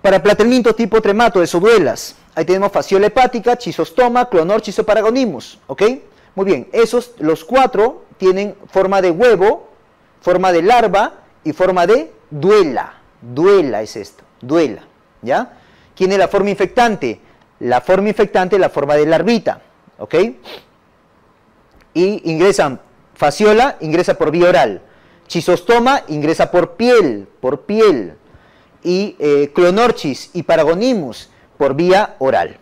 Para platelminto tipo tremato de soduelas, Ahí tenemos fasciola hepática, chisostoma, clonor, chisoparagonismus. ¿Ok? Muy bien, esos, los cuatro, tienen forma de huevo, forma de larva y forma de duela. Duela es esto, duela. ¿Ya? ¿Quién es la forma infectante? La forma infectante es la forma de larvita. ¿Ok? Y ingresan fasciola, ingresa por vía oral. Chisostoma ingresa por piel, por piel. Y eh, clonorchis y paragonimus por vía oral.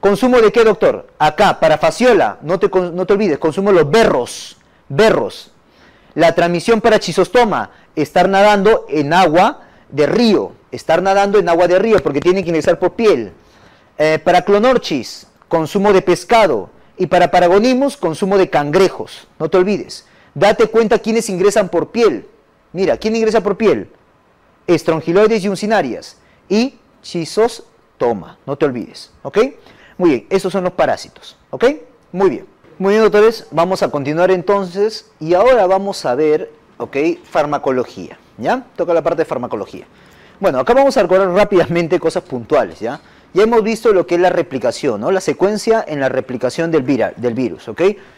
¿Consumo de qué, doctor? Acá, para fasciola, no te, no te olvides, consumo los berros, berros. La transmisión para chisostoma, estar nadando en agua de río, estar nadando en agua de río porque tiene que ingresar por piel. Eh, para clonorchis, consumo de pescado. Y para paragonimus, consumo de cangrejos. No te olvides. Date cuenta quiénes ingresan por piel. Mira, ¿quién ingresa por piel? Estrongiloides y uncinarias. Y chisos toma, no te olvides, ¿ok? Muy bien, esos son los parásitos, ¿ok? Muy bien. Muy bien, doctores, vamos a continuar entonces y ahora vamos a ver, ok, farmacología, ¿ya? Toca la parte de farmacología. Bueno, acá vamos a recordar rápidamente cosas puntuales, ¿ya? Ya hemos visto lo que es la replicación, ¿no? La secuencia en la replicación del, del virus.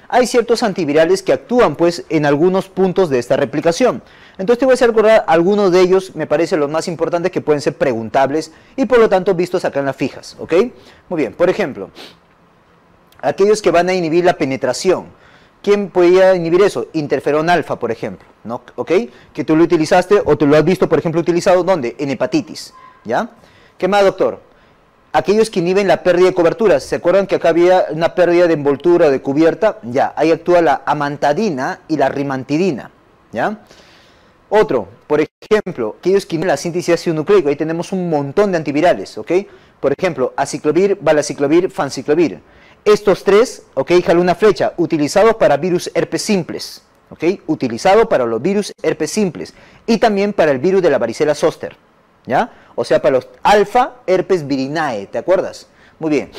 Hay ciertos antivirales que actúan, pues, en algunos puntos de esta replicación. Entonces te voy a recordar algunos de ellos, me parece los más importantes que pueden ser preguntables y por lo tanto vistos acá en las fijas, ¿ok? Muy bien, por ejemplo, aquellos que van a inhibir la penetración. ¿Quién podría inhibir eso? Interferón alfa, por ejemplo, ¿no? ¿Ok? Que tú lo utilizaste o tú lo has visto, por ejemplo, utilizado, ¿dónde? En hepatitis, ¿ya? ¿Qué más, doctor? Aquellos que inhiben la pérdida de cobertura. ¿Se acuerdan que acá había una pérdida de envoltura o de cubierta? Ya, ahí actúa la amantadina y la rimantidina, ¿ya? Otro, por ejemplo, aquellos que inhiben la síntesis de ácido nucleico. Ahí tenemos un montón de antivirales, ¿ok? Por ejemplo, aciclovir, valaciclovir, fanciclovir estos tres, ok, jalo una flecha, utilizados para virus herpes simples, ok, utilizado para los virus herpes simples y también para el virus de la varicela zoster, ¿ya? O sea, para los alfa herpes virinae, ¿te acuerdas? Muy bien.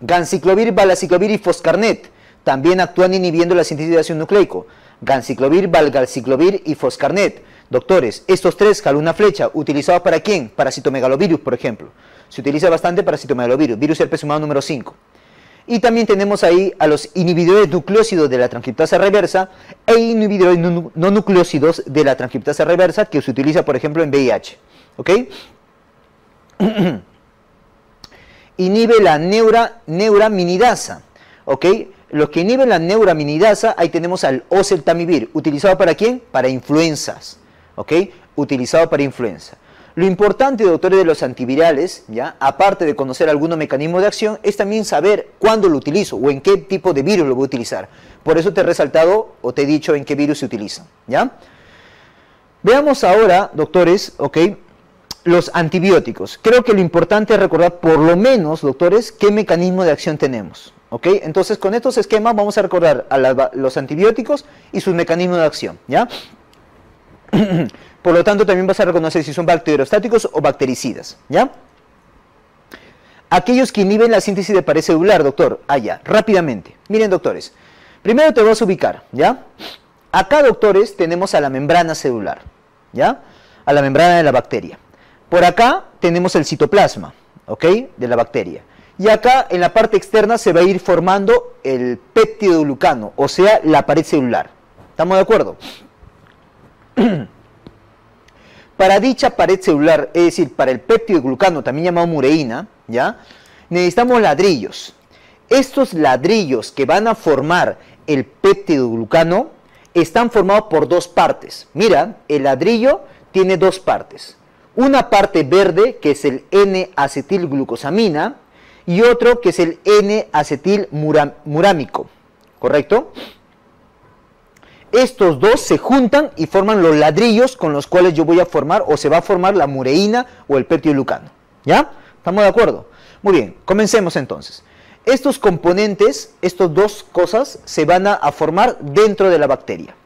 Ganciclovir, valaciclovir y foscarnet también actúan inhibiendo la síntesis de ácido nucleico. Ganciclovir, valgalciclovir y foscarnet. Doctores, estos tres, jalo una flecha, utilizados para quién? Para citomegalovirus, por ejemplo. Se utiliza bastante para citomegalovirus, virus herpes humano número 5. Y también tenemos ahí a los inhibidores nucleósidos de la transcriptasa reversa e inhibidores no, nucleósidos de la transcriptasa reversa que se utiliza, por ejemplo, en VIH. ¿Ok? *clears throat* Inhibe la neura, neuraminidasa. ¿Ok? Los que inhiben la neuraminidasa, ahí tenemos al oseltamivir. ¿Utilizado para quién? Para influenzas. ¿Ok? Utilizado para influenza. Lo importante, doctores, de los antivirales, ¿ya? aparte de conocer algunos mecanismos de acción, es también saber cuándo lo utilizo o en qué tipo de virus lo voy a utilizar. Por eso te he resaltado o te he dicho en qué virus se utiliza. ¿ya? Veamos ahora, doctores, ¿ok? los antibióticos. Creo que lo importante es recordar por lo menos, doctores, qué mecanismo de acción tenemos. ¿ok? Entonces, con estos esquemas vamos a recordar a los antibióticos y sus mecanismos de acción. ¿ya? *clears throat* Por lo tanto, también vas a reconocer si son bacteriostáticos o bactericidas, ¿ya? Aquellos que inhiben la síntesis de pared celular, doctor. Ah, ya, rápidamente. Miren, doctores. Primero te vas a ubicar, ¿ya? Acá, doctores, tenemos a la membrana celular, ¿ya? A la membrana de la bacteria. Por acá tenemos el citoplasma, ¿ok? De la bacteria. Y acá, en la parte externa, se va a ir formando el péptido glucano, o sea, la pared celular. ¿Estamos de acuerdo? *clears throat* Para dicha pared celular, es decir, para el péptido glucano, también llamado mureína, ¿ya? necesitamos ladrillos. Estos ladrillos que van a formar el péptido glucano están formados por dos partes. Mira, el ladrillo tiene dos partes. Una parte verde, que es el N-acetilglucosamina, y otro que es el N-acetilmurámico. ¿Correcto? Estos dos se juntan y forman los ladrillos con los cuales yo voy a formar o se va a formar la mureína o el péptido lucano. ¿Ya? ¿Estamos de acuerdo? Muy bien, comencemos entonces. Estos componentes, estas dos cosas, se van a, formar dentro de la bacteria.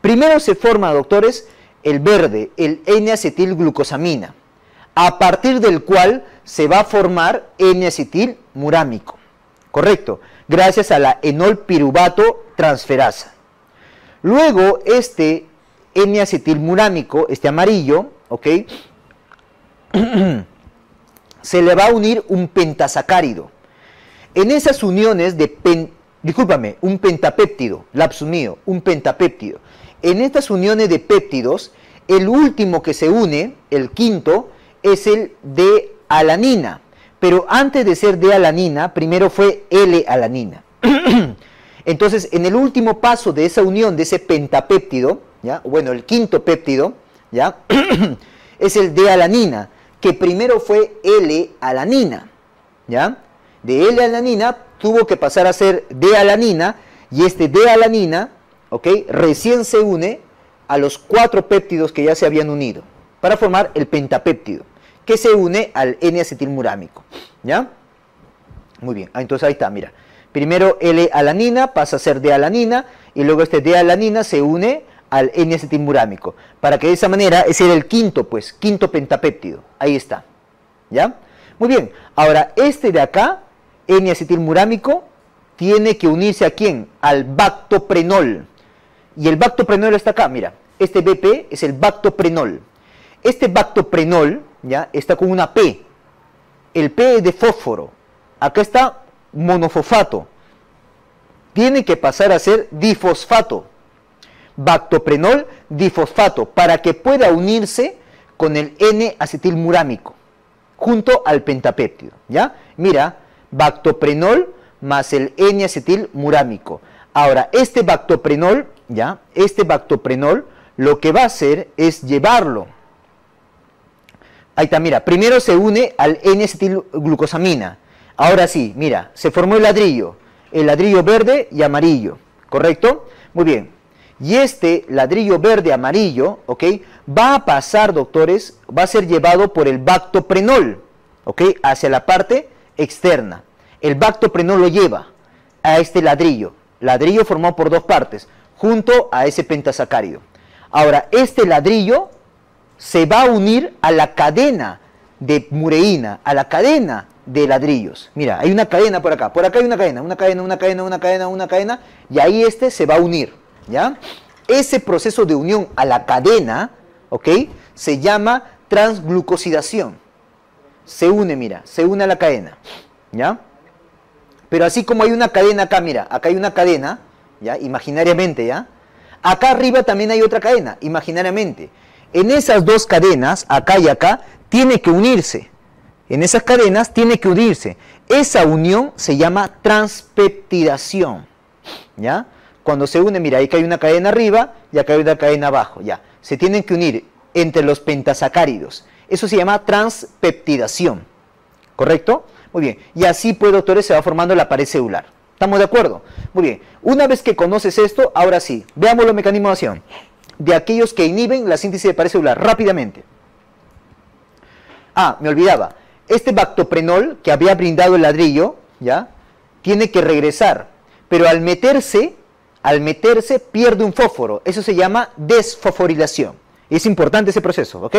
Primero se forma, doctores, el verde, el N-acetilglucosamina, a partir del cual se va a formar N-acetilmurámico. Correcto, gracias a la enolpiruvato transferasa. Luego, este N-acetilmurámico, este amarillo, ¿ok? *clears throat* se le va a unir un pentasacárido. En esas uniones de, pen, discúlpame, un pentapéptido, lapsus un pentapéptido. En estas uniones de péptidos, el último que se une, el quinto, es el de alanina. Pero antes de ser de alanina, primero fue L-alanina. *clears throat* Entonces, en el último paso de esa unión, de ese pentapéptido, ¿ya? bueno, el quinto péptido, ¿ya? *clears throat* es el de alanina, que primero fue L-alanina. ¿ya? De L-alanina tuvo que pasar a ser D-alanina, y este D-alanina, ¿ok? Recién se une a los cuatro péptidos que ya se habían unido, para formar el pentapéptido, que se une al N-acetilmurámico. ¿Ya? Muy bien, ah, entonces ahí está, mira. Primero L-alanina pasa a ser D-alanina y luego este D-alanina se une al N-acetilmurámico. Para que de esa manera, ese era el quinto, pues, quinto pentapéptido. Ahí está. ¿Ya? Muy bien. Ahora, este de acá, N-acetilmurámico, tiene que unirse a quién? Al bactoprenol. Y el bactoprenol está acá, mira. Este BP es el bactoprenol. Este bactoprenol, ¿ya? Está con una P. El P es de fósforo. Acá está monofosfato. Tiene que pasar a ser difosfato. Bactoprenol difosfato para que pueda unirse con el N-acetilmurámico junto al pentapéptido, ¿ya? Mira, bactoprenol más el N-acetilmurámico. Ahora, este bactoprenol, ¿ya? Este bactoprenol lo que va a hacer es llevarlo. Ahí está, mira, primero se une al N-acetilglucosamina. Ahora sí, mira, se formó el ladrillo, el ladrillo verde y amarillo, ¿correcto? Muy bien. Y este ladrillo verde amarillo, ¿ok? Va a pasar, doctores, va a ser llevado por el bactoprenol, ¿ok? Hacia la parte externa. El bactoprenol lo lleva a este ladrillo. Ladrillo formado por dos partes, junto a ese pentasacárido. Ahora, este ladrillo se va a unir a la cadena de mureína, a la cadena de ladrillos. Mira, hay una cadena por acá, por acá hay una cadena, una cadena, una cadena, una cadena, una cadena, y ahí este se va a unir. ¿ya? Ese proceso de unión a la cadena, ¿ok? Se llama transglucosidación. Se une, mira, se une a la cadena, ¿ya? Pero así como hay una cadena acá, mira, acá hay una cadena, ¿ya? Imaginariamente, ¿ya? Acá arriba también hay otra cadena, imaginariamente. En esas dos cadenas, acá y acá, tiene que unirse. En esas cadenas tiene que unirse. Esa unión se llama transpeptidación. ¿Ya? Cuando se une, mira, ahí que hay una cadena arriba y acá hay una cadena abajo, ya. Se tienen que unir entre los pentasacáridos. Eso se llama transpeptidación. ¿Correcto? Muy bien. Y así, pues, doctores, se va formando la pared celular. ¿Estamos de acuerdo? Muy bien. Una vez que conoces esto, ahora sí, veamos los mecanismos de acción de aquellos que inhiben la síntesis de pared celular rápidamente. Ah, me olvidaba. Este bactoprenol que había brindado el ladrillo, ¿ya? Tiene que regresar. Pero al meterse al meterse pierde un fósforo. Eso se llama desfosforilación. Es importante ese proceso, ¿ok?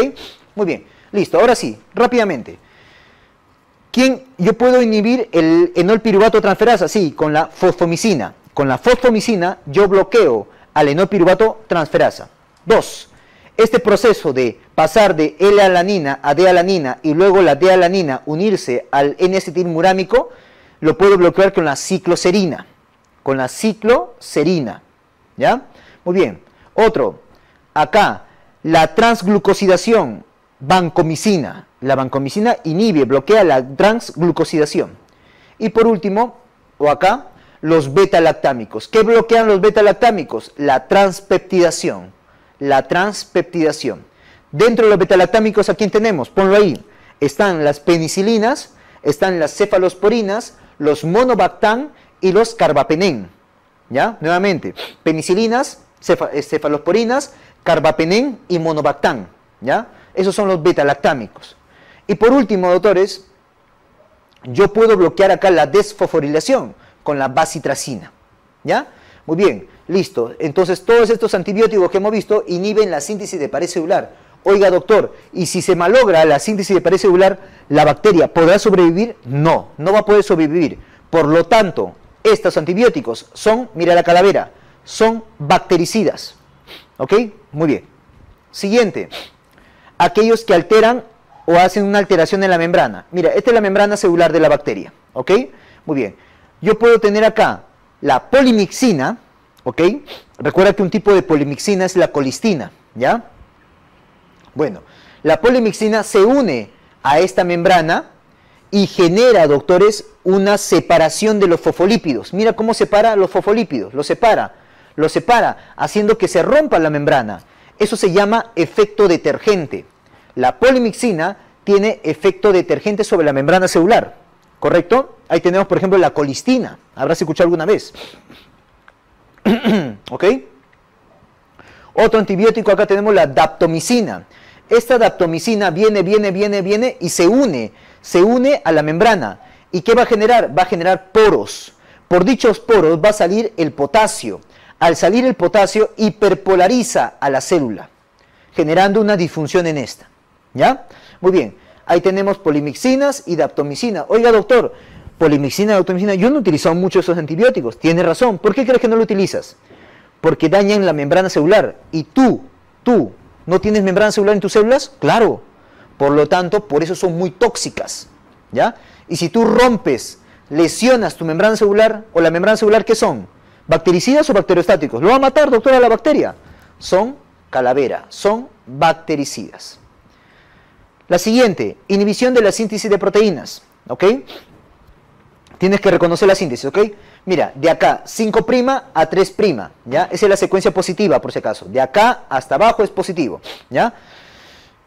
Muy bien, listo. Ahora sí, rápidamente. ¿Quién, yo puedo inhibir el enol piruvato transferasa? Sí, con la fosfomicina. Con la fosfomicina yo bloqueo al enol piruvato transferasa. Dos, este proceso de pasar de L-alanina a D-alanina y luego la D-alanina unirse al N-acetilmurámico, lo puedo bloquear con la cicloserina con la cicloserina. ¿Ya? Muy bien. Otro, acá, la transglucosidación, vancomicina. La vancomicina inhibe, bloquea la transglucosidación. Y por último, o acá, los beta-lactámicos. ¿Qué bloquean los beta-lactámicos? La transpeptidación. La transpeptidación. Dentro de los beta-lactámicos, ¿a quién tenemos? Ponlo ahí. Están las penicilinas, están las cefalosporinas, los monobactán y los carbapenen. ¿Ya? Nuevamente, penicilinas, eh, cefalosporinas, carbapenen y monobactán. ¿Ya? Esos son los beta-lactámicos. Y por último, doctores, yo puedo bloquear acá la desfosforilación con la bacitracina. ¿Ya? Muy bien, listo. Entonces, todos estos antibióticos que hemos visto inhiben la síntesis de pared celular. Oiga, doctor, ¿y si se malogra la síntesis de pared celular, la bacteria podrá sobrevivir? No, no va a poder sobrevivir. Por lo tanto, estos antibióticos son, mira la calavera, son bactericidas. ¿Ok? Muy bien. Siguiente, aquellos que alteran o hacen una alteración en la membrana. Mira, esta es la membrana celular de la bacteria. ¿Ok? Muy bien. Yo puedo tener acá la polimixina. ¿Ok? Recuerda que un tipo de polimixina es la colistina. ¿Ya? Bueno, la polimixina se une a esta membrana y genera, doctores, una separación de los fosfolípidos. Mira cómo separa los fosfolípidos, los separa, los separa, haciendo que se rompa la membrana. Eso se llama efecto detergente. La polimixina tiene efecto detergente sobre la membrana celular, ¿correcto? Ahí tenemos, por ejemplo, la colistina. ¿Habrás escuchado alguna vez? *clears throat* ¿Ok? Otro antibiótico, acá tenemos la daptomicina. Esta daptomicina viene, viene, viene, viene y se une se une a la membrana. ¿Y qué va a generar? Va a generar poros. Por dichos poros va a salir el potasio. Al salir el potasio hiperpolariza a la célula, generando una disfunción en esta. ¿Ya? Muy bien. Ahí tenemos polimixinas y daptomicina. Oiga, doctor, polimixina, doctomicina, yo no he utilizado mucho esos antibióticos. Tienes razón. ¿Por qué crees que no lo utilizas? Porque dañan la membrana celular. Y tú, tú, ¿no tienes membrana celular en tus células? Claro. Por lo tanto, por eso son muy tóxicas. ¿Ya? Y si tú rompes, lesionas tu membrana celular, o la membrana celular, ¿qué son? ¿Bactericidas o bacteriostáticos? ¿Lo va a matar, doctora, la bacteria? Son calavera, son bactericidas. La siguiente, inhibición de la síntesis de proteínas. ¿Ok? Tienes que reconocer la síntesis, ¿ok? Mira, de acá 5' a 3', ¿ya? Esa es la secuencia positiva, por si acaso. De acá hasta abajo es positivo, ¿ya?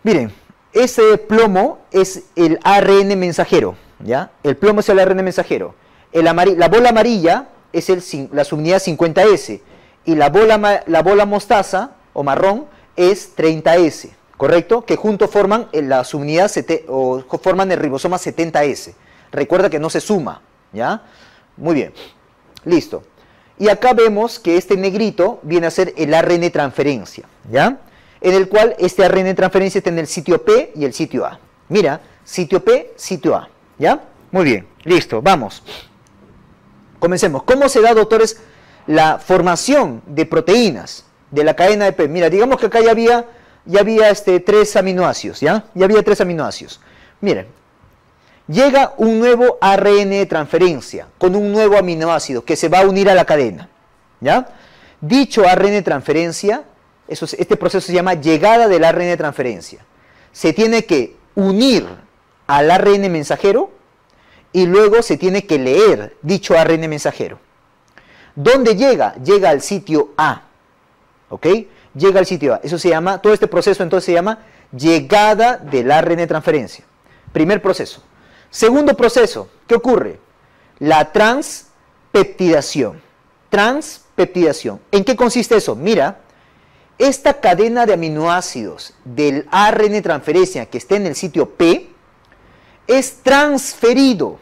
Miren, ese plomo es el ARN mensajero, ¿ya? El plomo es el ARN mensajero. la bola amarilla es el, la subunidad 50S y la bola, la bola mostaza o marrón es 30S, ¿correcto? Que juntos forman la subunidad o forman el ribosoma 70S. Recuerda que no se suma, ¿Ya? Muy bien. Listo. Y acá vemos que este negrito viene a ser el ARN transferencia, ¿ya? En el cual este ARN transferencia está en el sitio P y el sitio A. Mira, sitio P, sitio A, ¿ya? Muy bien, listo, vamos. Comencemos. ¿Cómo se da, doctores, la formación de proteínas de la cadena de P? Mira, digamos que acá ya había, ya había este, tres aminoácidos, ¿ya? Ya había tres aminoácidos. Miren, llega un nuevo ARN de transferencia con un nuevo aminoácido que se va a unir a la cadena. ¿ya? Dicho ARN de transferencia, este proceso se llama llegada del ARN de transferencia. Se tiene que unir al ARN mensajero y luego se tiene que leer dicho ARN mensajero. ¿Dónde llega? Llega al sitio A. ¿Ok? Llega al sitio A. Eso se llama, todo este proceso entonces se llama llegada del ARN de transferencia. Primer proceso. Segundo proceso, ¿qué ocurre? La transpeptidación. Transpeptidación. ¿En qué consiste eso? Mira, esta cadena de aminoácidos del ARN transferencia que está en el sitio P es transferido.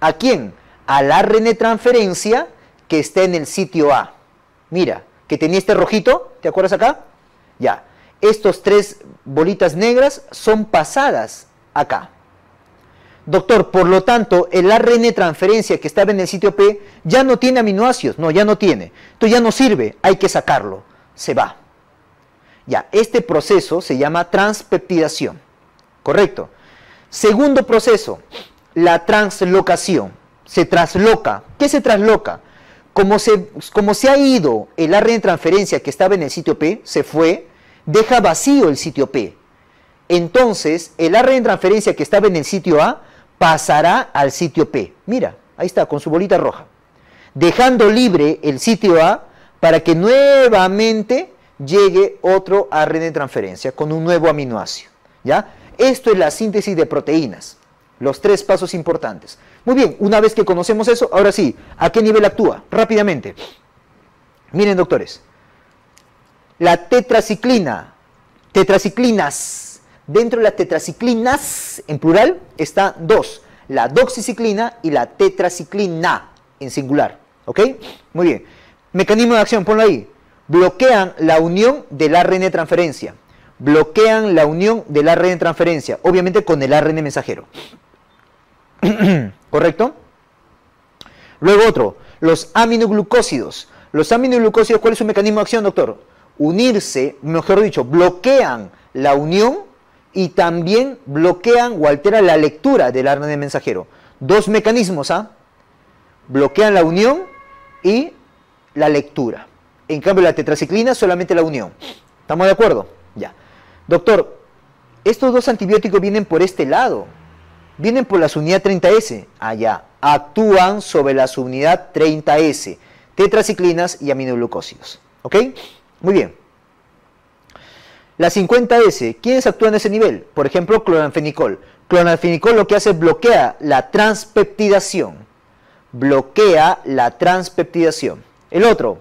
¿A quién? Al ARN transferencia que está en el sitio A. Mira, que tenía este rojito, ¿te acuerdas acá? Ya. Estos tres bolitas negras son pasadas acá. Doctor, por lo tanto, el ARN transferencia que estaba en el sitio P ya no tiene aminoácidos. No, ya no tiene. Entonces ya no sirve, hay que sacarlo. Se va. Ya, este proceso se llama transpeptidación. ¿Correcto? Segundo proceso, la translocación. Se trasloca. ¿Qué se trasloca? Como se, como se ha ido el ARN transferencia que estaba en el sitio P, se fue, deja vacío el sitio P. Entonces, el ARN transferencia que estaba en el sitio A pasará al sitio P. Mira, ahí está, con su bolita roja. Dejando libre el sitio A para que nuevamente llegue otro ARN de transferencia con un nuevo aminoácido. ¿Ya? Esto es la síntesis de proteínas. Los tres pasos importantes. Muy bien, una vez que conocemos eso, ahora sí, ¿a qué nivel actúa? Rápidamente. Miren, doctores. La tetraciclina, tetraciclinas, Dentro de las tetraciclinas, en plural, están dos, la doxiciclina y la tetraciclina, en singular. ¿Ok? Muy bien. Mecanismo de acción, ponlo ahí. Bloquean la unión del ARN de transferencia. Bloquean la unión del ARN de transferencia, obviamente con el ARN mensajero. *clears throat* ¿Correcto? Luego otro, los aminoglucósidos. Los aminoglucósidos, ¿cuál es su mecanismo de acción, doctor? Unirse, mejor dicho, bloquean la unión y también bloquean o alteran la lectura del ARN mensajero. Dos mecanismos, ¿ah? Bloquean la unión y la lectura. En cambio, la tetraciclina solamente la unión. ¿Estamos de acuerdo? Ya. Doctor, estos dos antibióticos vienen por este lado. Vienen por la subunidad 30S. Allá. Actúan sobre la subunidad 30S. Tetraciclinas y aminoglucósidos. ¿Ok? Muy bien. La 50S, ¿quiénes actúan en ese nivel? Por ejemplo, cloranfenicol. Cloranfenicol lo que hace es bloquea la transpeptidación. Bloquea la transpeptidación. El otro,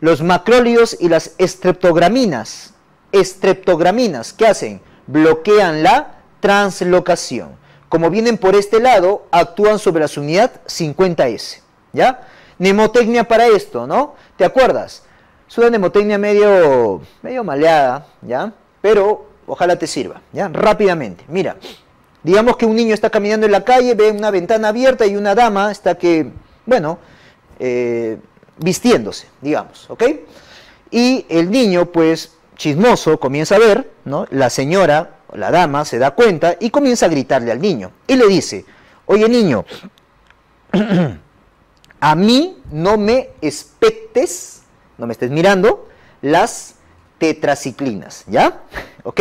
los macrólidos y las estreptograminas. Estreptograminas, ¿qué hacen? Bloquean la translocación. Como vienen por este lado, actúan sobre la unidad 50S. ¿Ya? Nemotecnia para esto, ¿no? ¿Te acuerdas? Es una mnemotecnia medio, medio maleada, ¿ya? Pero ojalá te sirva, ¿ya? Rápidamente. Mira, Digamos que un niño está caminando en la calle, ve una ventana abierta y una dama está que, bueno, eh, vistiéndose, digamos, ¿ok? Y el niño, pues, chismoso, comienza a ver, ¿no? La señora, la dama, se da cuenta y comienza a gritarle al niño. Y le dice, oye niño, *clears throat* a mí no me expectes, no me estés mirando, las tetraciclinas, ¿ya? *laughs* ¿Ok?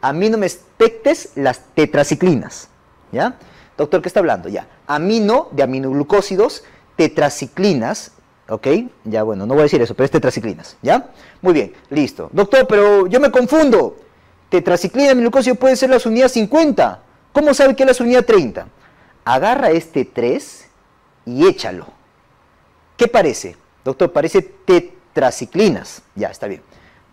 A mí no me expectes las tetraciclinas, ¿ya? Doctor, ¿qué está hablando? Ya. Amino de aminoglucósidos, tetraciclinas, ¿ok? Ya, bueno, no voy a decir eso, pero es tetraciclinas, ¿ya? Muy bien, listo. Doctor, pero yo me confundo. Tetraciclina aminoglucósido puede ser la unidad 50. ¿Cómo sabe que es la unidad 30? Agarra este 3 y échalo. ¿Qué parece? Doctor, parece tetraciclinas. Ya, está bien.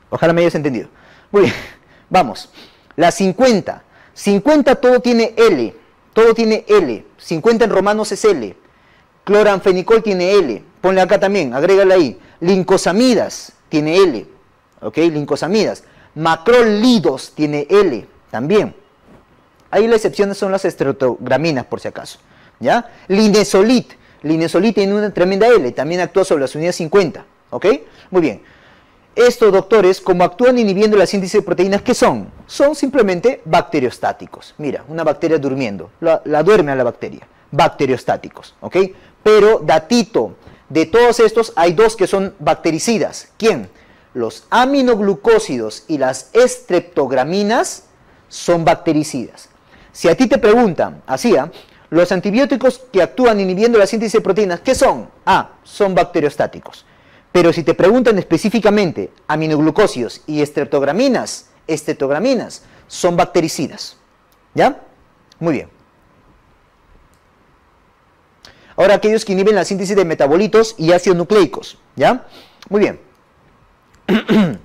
Ojalá me hayas entendido. Muy bien, *laughs* vamos. La 50. 50 todo tiene L. Todo tiene L. 50 en romanos es L. Cloranfenicol tiene L. Ponle acá también, agrégale ahí. Lincosamidas tiene L. ¿Ok? Lincosamidas. Macrolidos tiene L también. Ahí las excepciones son las estrotograminas, por si acaso. ¿Ya? Linesolit. Linesolit tiene una tremenda L. También actúa sobre las unidades 50. ¿Ok? Muy bien. Estos doctores, como actúan inhibiendo la síntesis de proteínas, ¿qué son? Son simplemente bacteriostáticos. Mira, una bacteria durmiendo, la, duerme a la bacteria. Bacteriostáticos, ¿ok? Pero, datito, de todos estos hay dos que son bactericidas. ¿Quién? Los aminoglucósidos y las estreptograminas son bactericidas. Si a ti te preguntan, así, ¿ah? los antibióticos que actúan inhibiendo la síntesis de proteínas, ¿qué son? Ah, son bacteriostáticos. Pero si te preguntan específicamente aminoglucósidos y estreptograminas, estreptograminas son bactericidas. ¿Ya? Muy bien. Ahora aquellos que inhiben la síntesis de metabolitos y ácidos nucleicos. ¿Ya? Muy bien. *clears throat*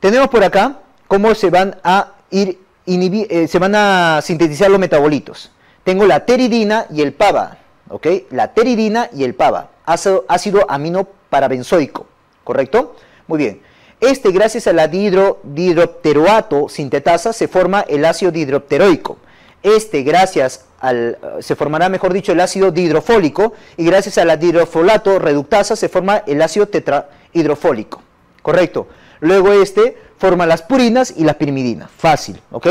Tenemos por acá cómo se van a ir eh, se van a sintetizar los metabolitos. Tengo la teridina y el PABA, ¿ok? La teridina y el ácido, ácido amino parabenzoico, ¿correcto? Muy bien. Este, gracias a la dihidro, sintetasa, se forma el ácido dihidropteroico. Este, gracias al, se formará, mejor dicho, el ácido dihidrofólico y gracias a la dihidrofolato reductasa se forma el ácido tetrahidrofólico. ¿Correcto? Luego este forma las purinas y las pirimidinas. Fácil, ¿ok?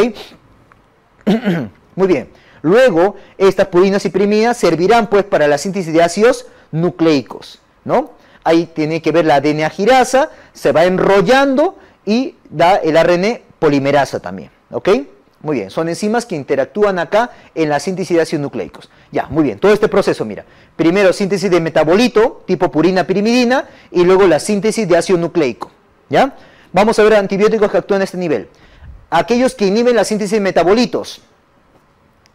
*clears throat* Muy bien. Luego, estas purinas y pirimidinas servirán pues para la síntesis de ácidos nucleicos, ¿no? Ahí tiene que ver la DNA girasa, se va enrollando y da el ARN polimerasa también. ¿Ok? Muy bien, son enzimas que interactúan acá en la síntesis de ácidos nucleicos. Ya, muy bien, todo este proceso, mira. Primero síntesis de metabolito, tipo purina, pirimidina, y luego la síntesis de ácido nucleico. ¿Ya? Vamos a ver antibióticos que actúan a este nivel. Aquellos que inhiben la síntesis de metabolitos.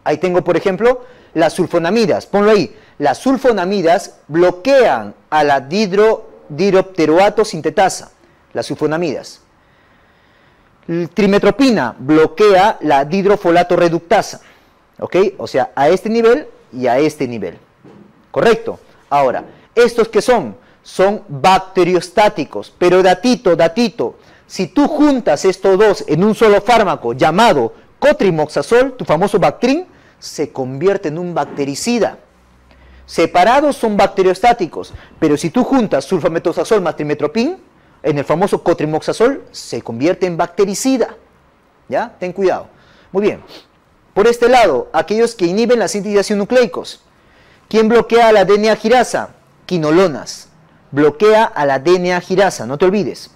Ahí tengo, por ejemplo, las sulfonamidas. Ponlo ahí las sulfonamidas bloquean a la dihidropteroato sintetasa, las sulfonamidas. Trimetropina bloquea la dihidrofolato reductasa, ¿ok? O sea, a este nivel y a este nivel, ¿correcto? Ahora, ¿estos qué son? Son bacteriostáticos, pero datito, datito, si tú juntas estos dos en un solo fármaco llamado cotrimoxazol, tu famoso Bactrin, se convierte en un bactericida. Separados son bacteriostáticos, pero si tú juntas sulfametosazol más trimetropin, en el famoso cotrimoxazol, se convierte en bactericida. ¿Ya? Ten cuidado. Muy bien. Por este lado, aquellos que inhiben la síntesis de nucleicos. ¿Quién bloquea la DNA girasa? Quinolonas. Bloquea a la DNA girasa, no te olvides.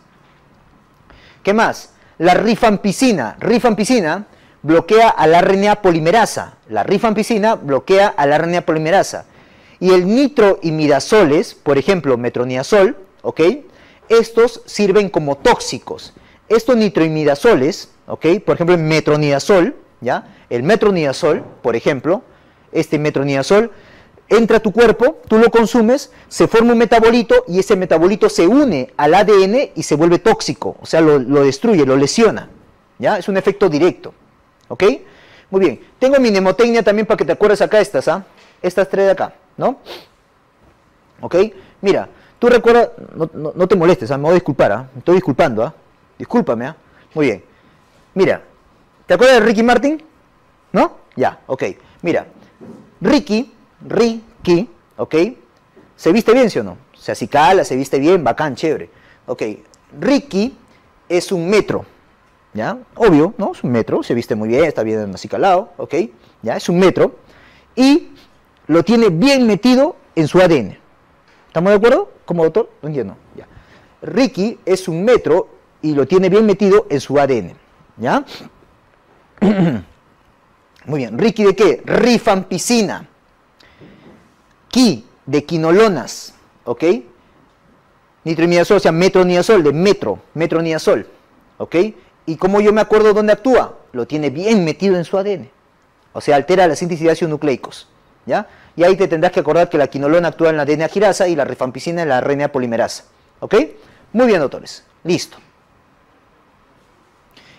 ¿Qué más? La rifampicina. Rifampicina bloquea a la RNA polimerasa. La rifampicina bloquea a la RNA polimerasa. Y el nitroimidazoles, por ejemplo, metronidazol, ¿ok? Estos sirven como tóxicos. Estos nitroimidazoles, ¿ok? Por ejemplo, el metronidazol, ¿ya? El metronidazol, por ejemplo, este metronidazol entra a tu cuerpo, tú lo consumes, se forma un metabolito y ese metabolito se une al ADN y se vuelve tóxico, o sea, lo, destruye, lo lesiona. ¿Ya? Es un efecto directo. ¿Ok? Muy bien. Tengo mi mnemotecnia también para que te acuerdes acá estas, ¿ah? Estas tres de acá. ¿No? ¿Ok? Mira, tú recuerdas, no, te molestes, ¿ah? me voy a disculpar, ¿ah? me estoy disculpando, ¿ah? discúlpame, ¿ah? muy bien. Mira, ¿te acuerdas de Ricky Martin? ¿No? Ya, ok. Mira, Ricky, Ricky, ok, ¿se viste bien, sí o no? Se acicala, se viste bien, bacán, chévere. Ok, Ricky es un metro, ¿ya? Obvio, ¿no? Es un metro, se viste muy bien, está bien acicalado, ok, ¿ya? Es un metro. Y lo tiene bien metido en su ADN. ¿Estamos de acuerdo? ¿Como doctor? No entiendo. Ya. Ricky es un metro y lo tiene bien metido en su ADN. ¿Ya? *clears throat* Muy bien. ¿Ricky de qué? Rifampicina. Ki de quinolonas. ¿Ok? Nitroimidazol, o sea, metronidazol, de metro, metronidazol. ¿Ok? ¿Y cómo yo me acuerdo dónde actúa? Lo tiene bien metido en su ADN. O sea, altera la síntesis de ácidos nucleicos. ¿Ya? Y ahí te tendrás que acordar que la quinolona actúa en la DNA girasa y la rifampicina en la RNA polimerasa. ¿Ok? Muy bien, doctores. Listo.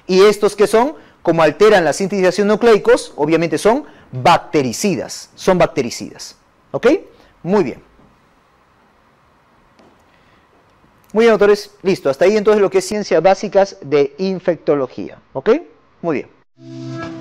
Y estos que son, como alteran la síntesis de nucleicos, obviamente son bactericidas. Son bactericidas. ¿Ok? Muy bien. Muy bien, doctores. Listo. Hasta ahí entonces lo que es ciencias básicas de infectología. ¿Ok? Muy bien.